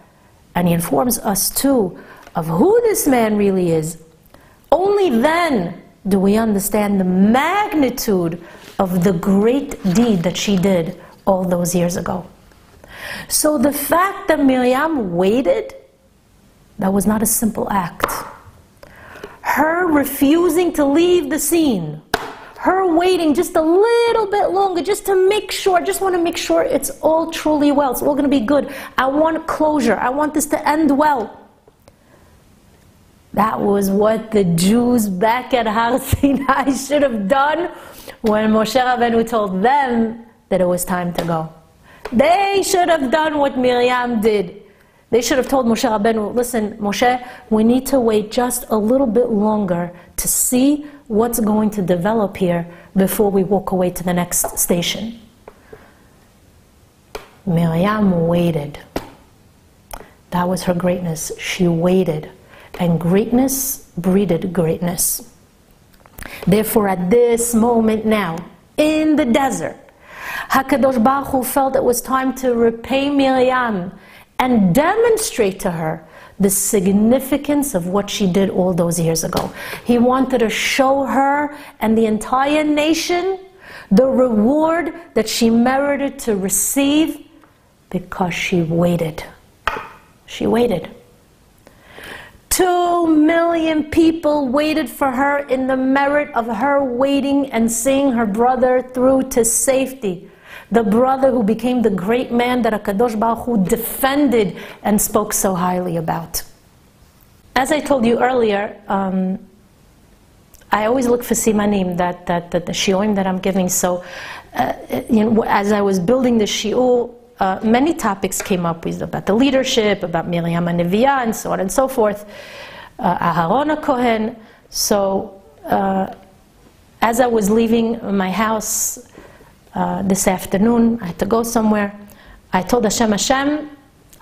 A: and he informs us too, of who this man really is, only then do we understand the magnitude of the great deed that she did all those years ago. So the fact that Miriam waited that was not a simple act. Her refusing to leave the scene, her waiting just a little bit longer just to make sure, I just want to make sure it's all truly well, it's all going to be good. I want closure, I want this to end well. That was what the Jews back at Har Sinai should have done when Moshe Rabbeinu told them that it was time to go. They should have done what Miriam did. They should have told Moshe Rabbeinu, listen, Moshe, we need to wait just a little bit longer to see what's going to develop here before we walk away to the next station. Miriam waited. That was her greatness. She waited. And greatness breeded greatness. Therefore, at this moment now, in the desert, Hakadosh Baruch Hu felt it was time to repay Miriam and demonstrate to her the significance of what she did all those years ago. He wanted to show her and the entire nation the reward that she merited to receive because she waited. She waited. Two million people waited for her in the merit of her waiting and seeing her brother through to safety the brother who became the great man that Akadosh Baruch Hu defended and spoke so highly about. As I told you earlier, um, I always look for simanim that, that, that the shiurim that I'm giving. So, uh, you know, as I was building the shiur, uh, many topics came up with about the leadership, about Miriam HaNeviah, and so on and so forth. Uh, Aharon Kohen. So, uh, as I was leaving my house uh, this afternoon. I had to go somewhere. I told Hashem, Hashem,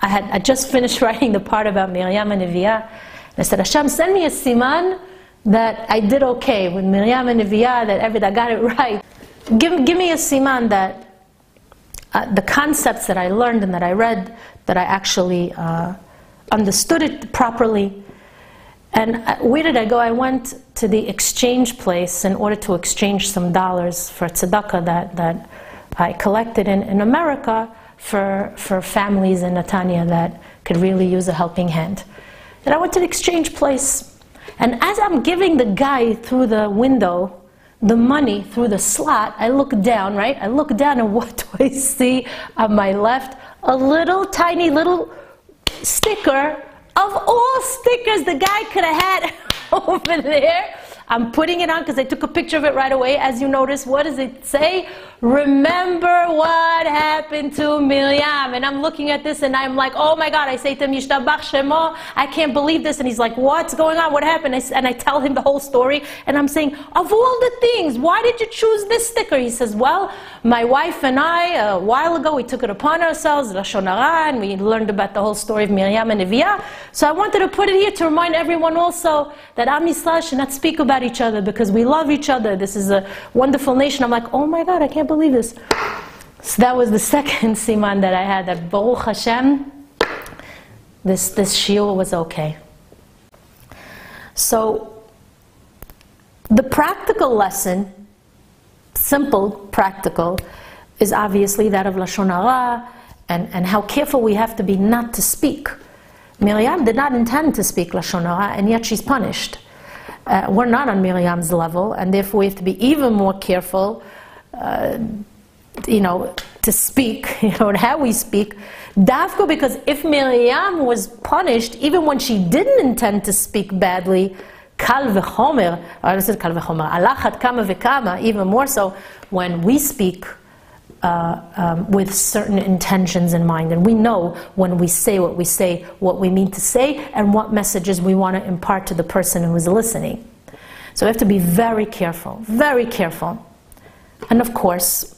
A: I had I just finished writing the part about Miriam HaNeviah. I said, Hashem, send me a siman that I did okay with Miriam HaNeviah, that every, I got it right. Give, give me a siman that uh, the concepts that I learned and that I read, that I actually uh, understood it properly. And uh, where did I go? I went to the exchange place in order to exchange some dollars for tzedakah that, that I collected in, in America for, for families in Netanya that could really use a helping hand. And I went to the exchange place. And as I'm giving the guy through the window the money through the slot, I look down, right? I look down and what do I see on my left? A little tiny little sticker of all stickers the guy could have had over there, I'm putting it on because I took a picture of it right away. As you notice, what does it say? Remember what happened to Miriam. And I'm looking at this and I'm like, oh my God. I say to him, Yishtabach Shemo, I can't believe this. And he's like, what's going on? What happened? And I tell him the whole story. And I'm saying, of all the things, why did you choose this sticker? He says, well, my wife and I, uh, a while ago, we took it upon ourselves, Lashon and we learned about the whole story of Miriam HaNeviah. So I wanted to put it here to remind everyone also that Am Yisrael should not speak about each other because we love each other. This is a wonderful nation. I'm like, oh my God, I can't believe this. So that was the second siman that I had, that Baruch Hashem, this, this shiur was okay. So, the practical lesson, simple, practical, is obviously that of Lashon Hara and, and how careful we have to be not to speak. Miriam did not intend to speak Lashon Hara, and yet she's punished. Uh, we're not on Miriam's level, and therefore we have to be even more careful, uh, you know, to speak, you know, and how we speak. Davka, because if Miriam was punished, even when she didn't intend to speak badly, kal v'chomer, I said kal v'chomer, alachat kama v'kama, even more so, when we speak uh, um, with certain intentions in mind. And we know when we say what we say, what we mean to say, and what messages we want to impart to the person who is listening. So we have to be very careful, very careful. And of course,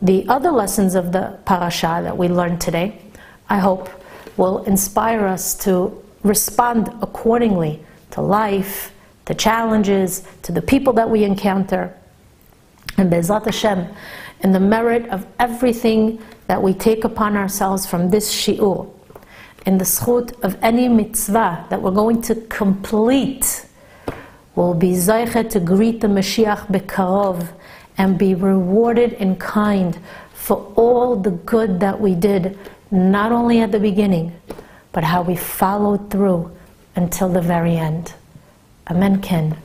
A: the other lessons of the parasha that we learned today, I hope, will inspire us to respond accordingly to life, to challenges, to the people that we encounter. And B'ezrat Hashem, in the merit of everything that we take upon ourselves from this shiur, in the zchut of any mitzvah that we're going to complete, will be zaychet to greet the Mashiach bekarov and be rewarded in kind for all the good that we did, not only at the beginning, but how we followed through until the very end. Amen, Ken.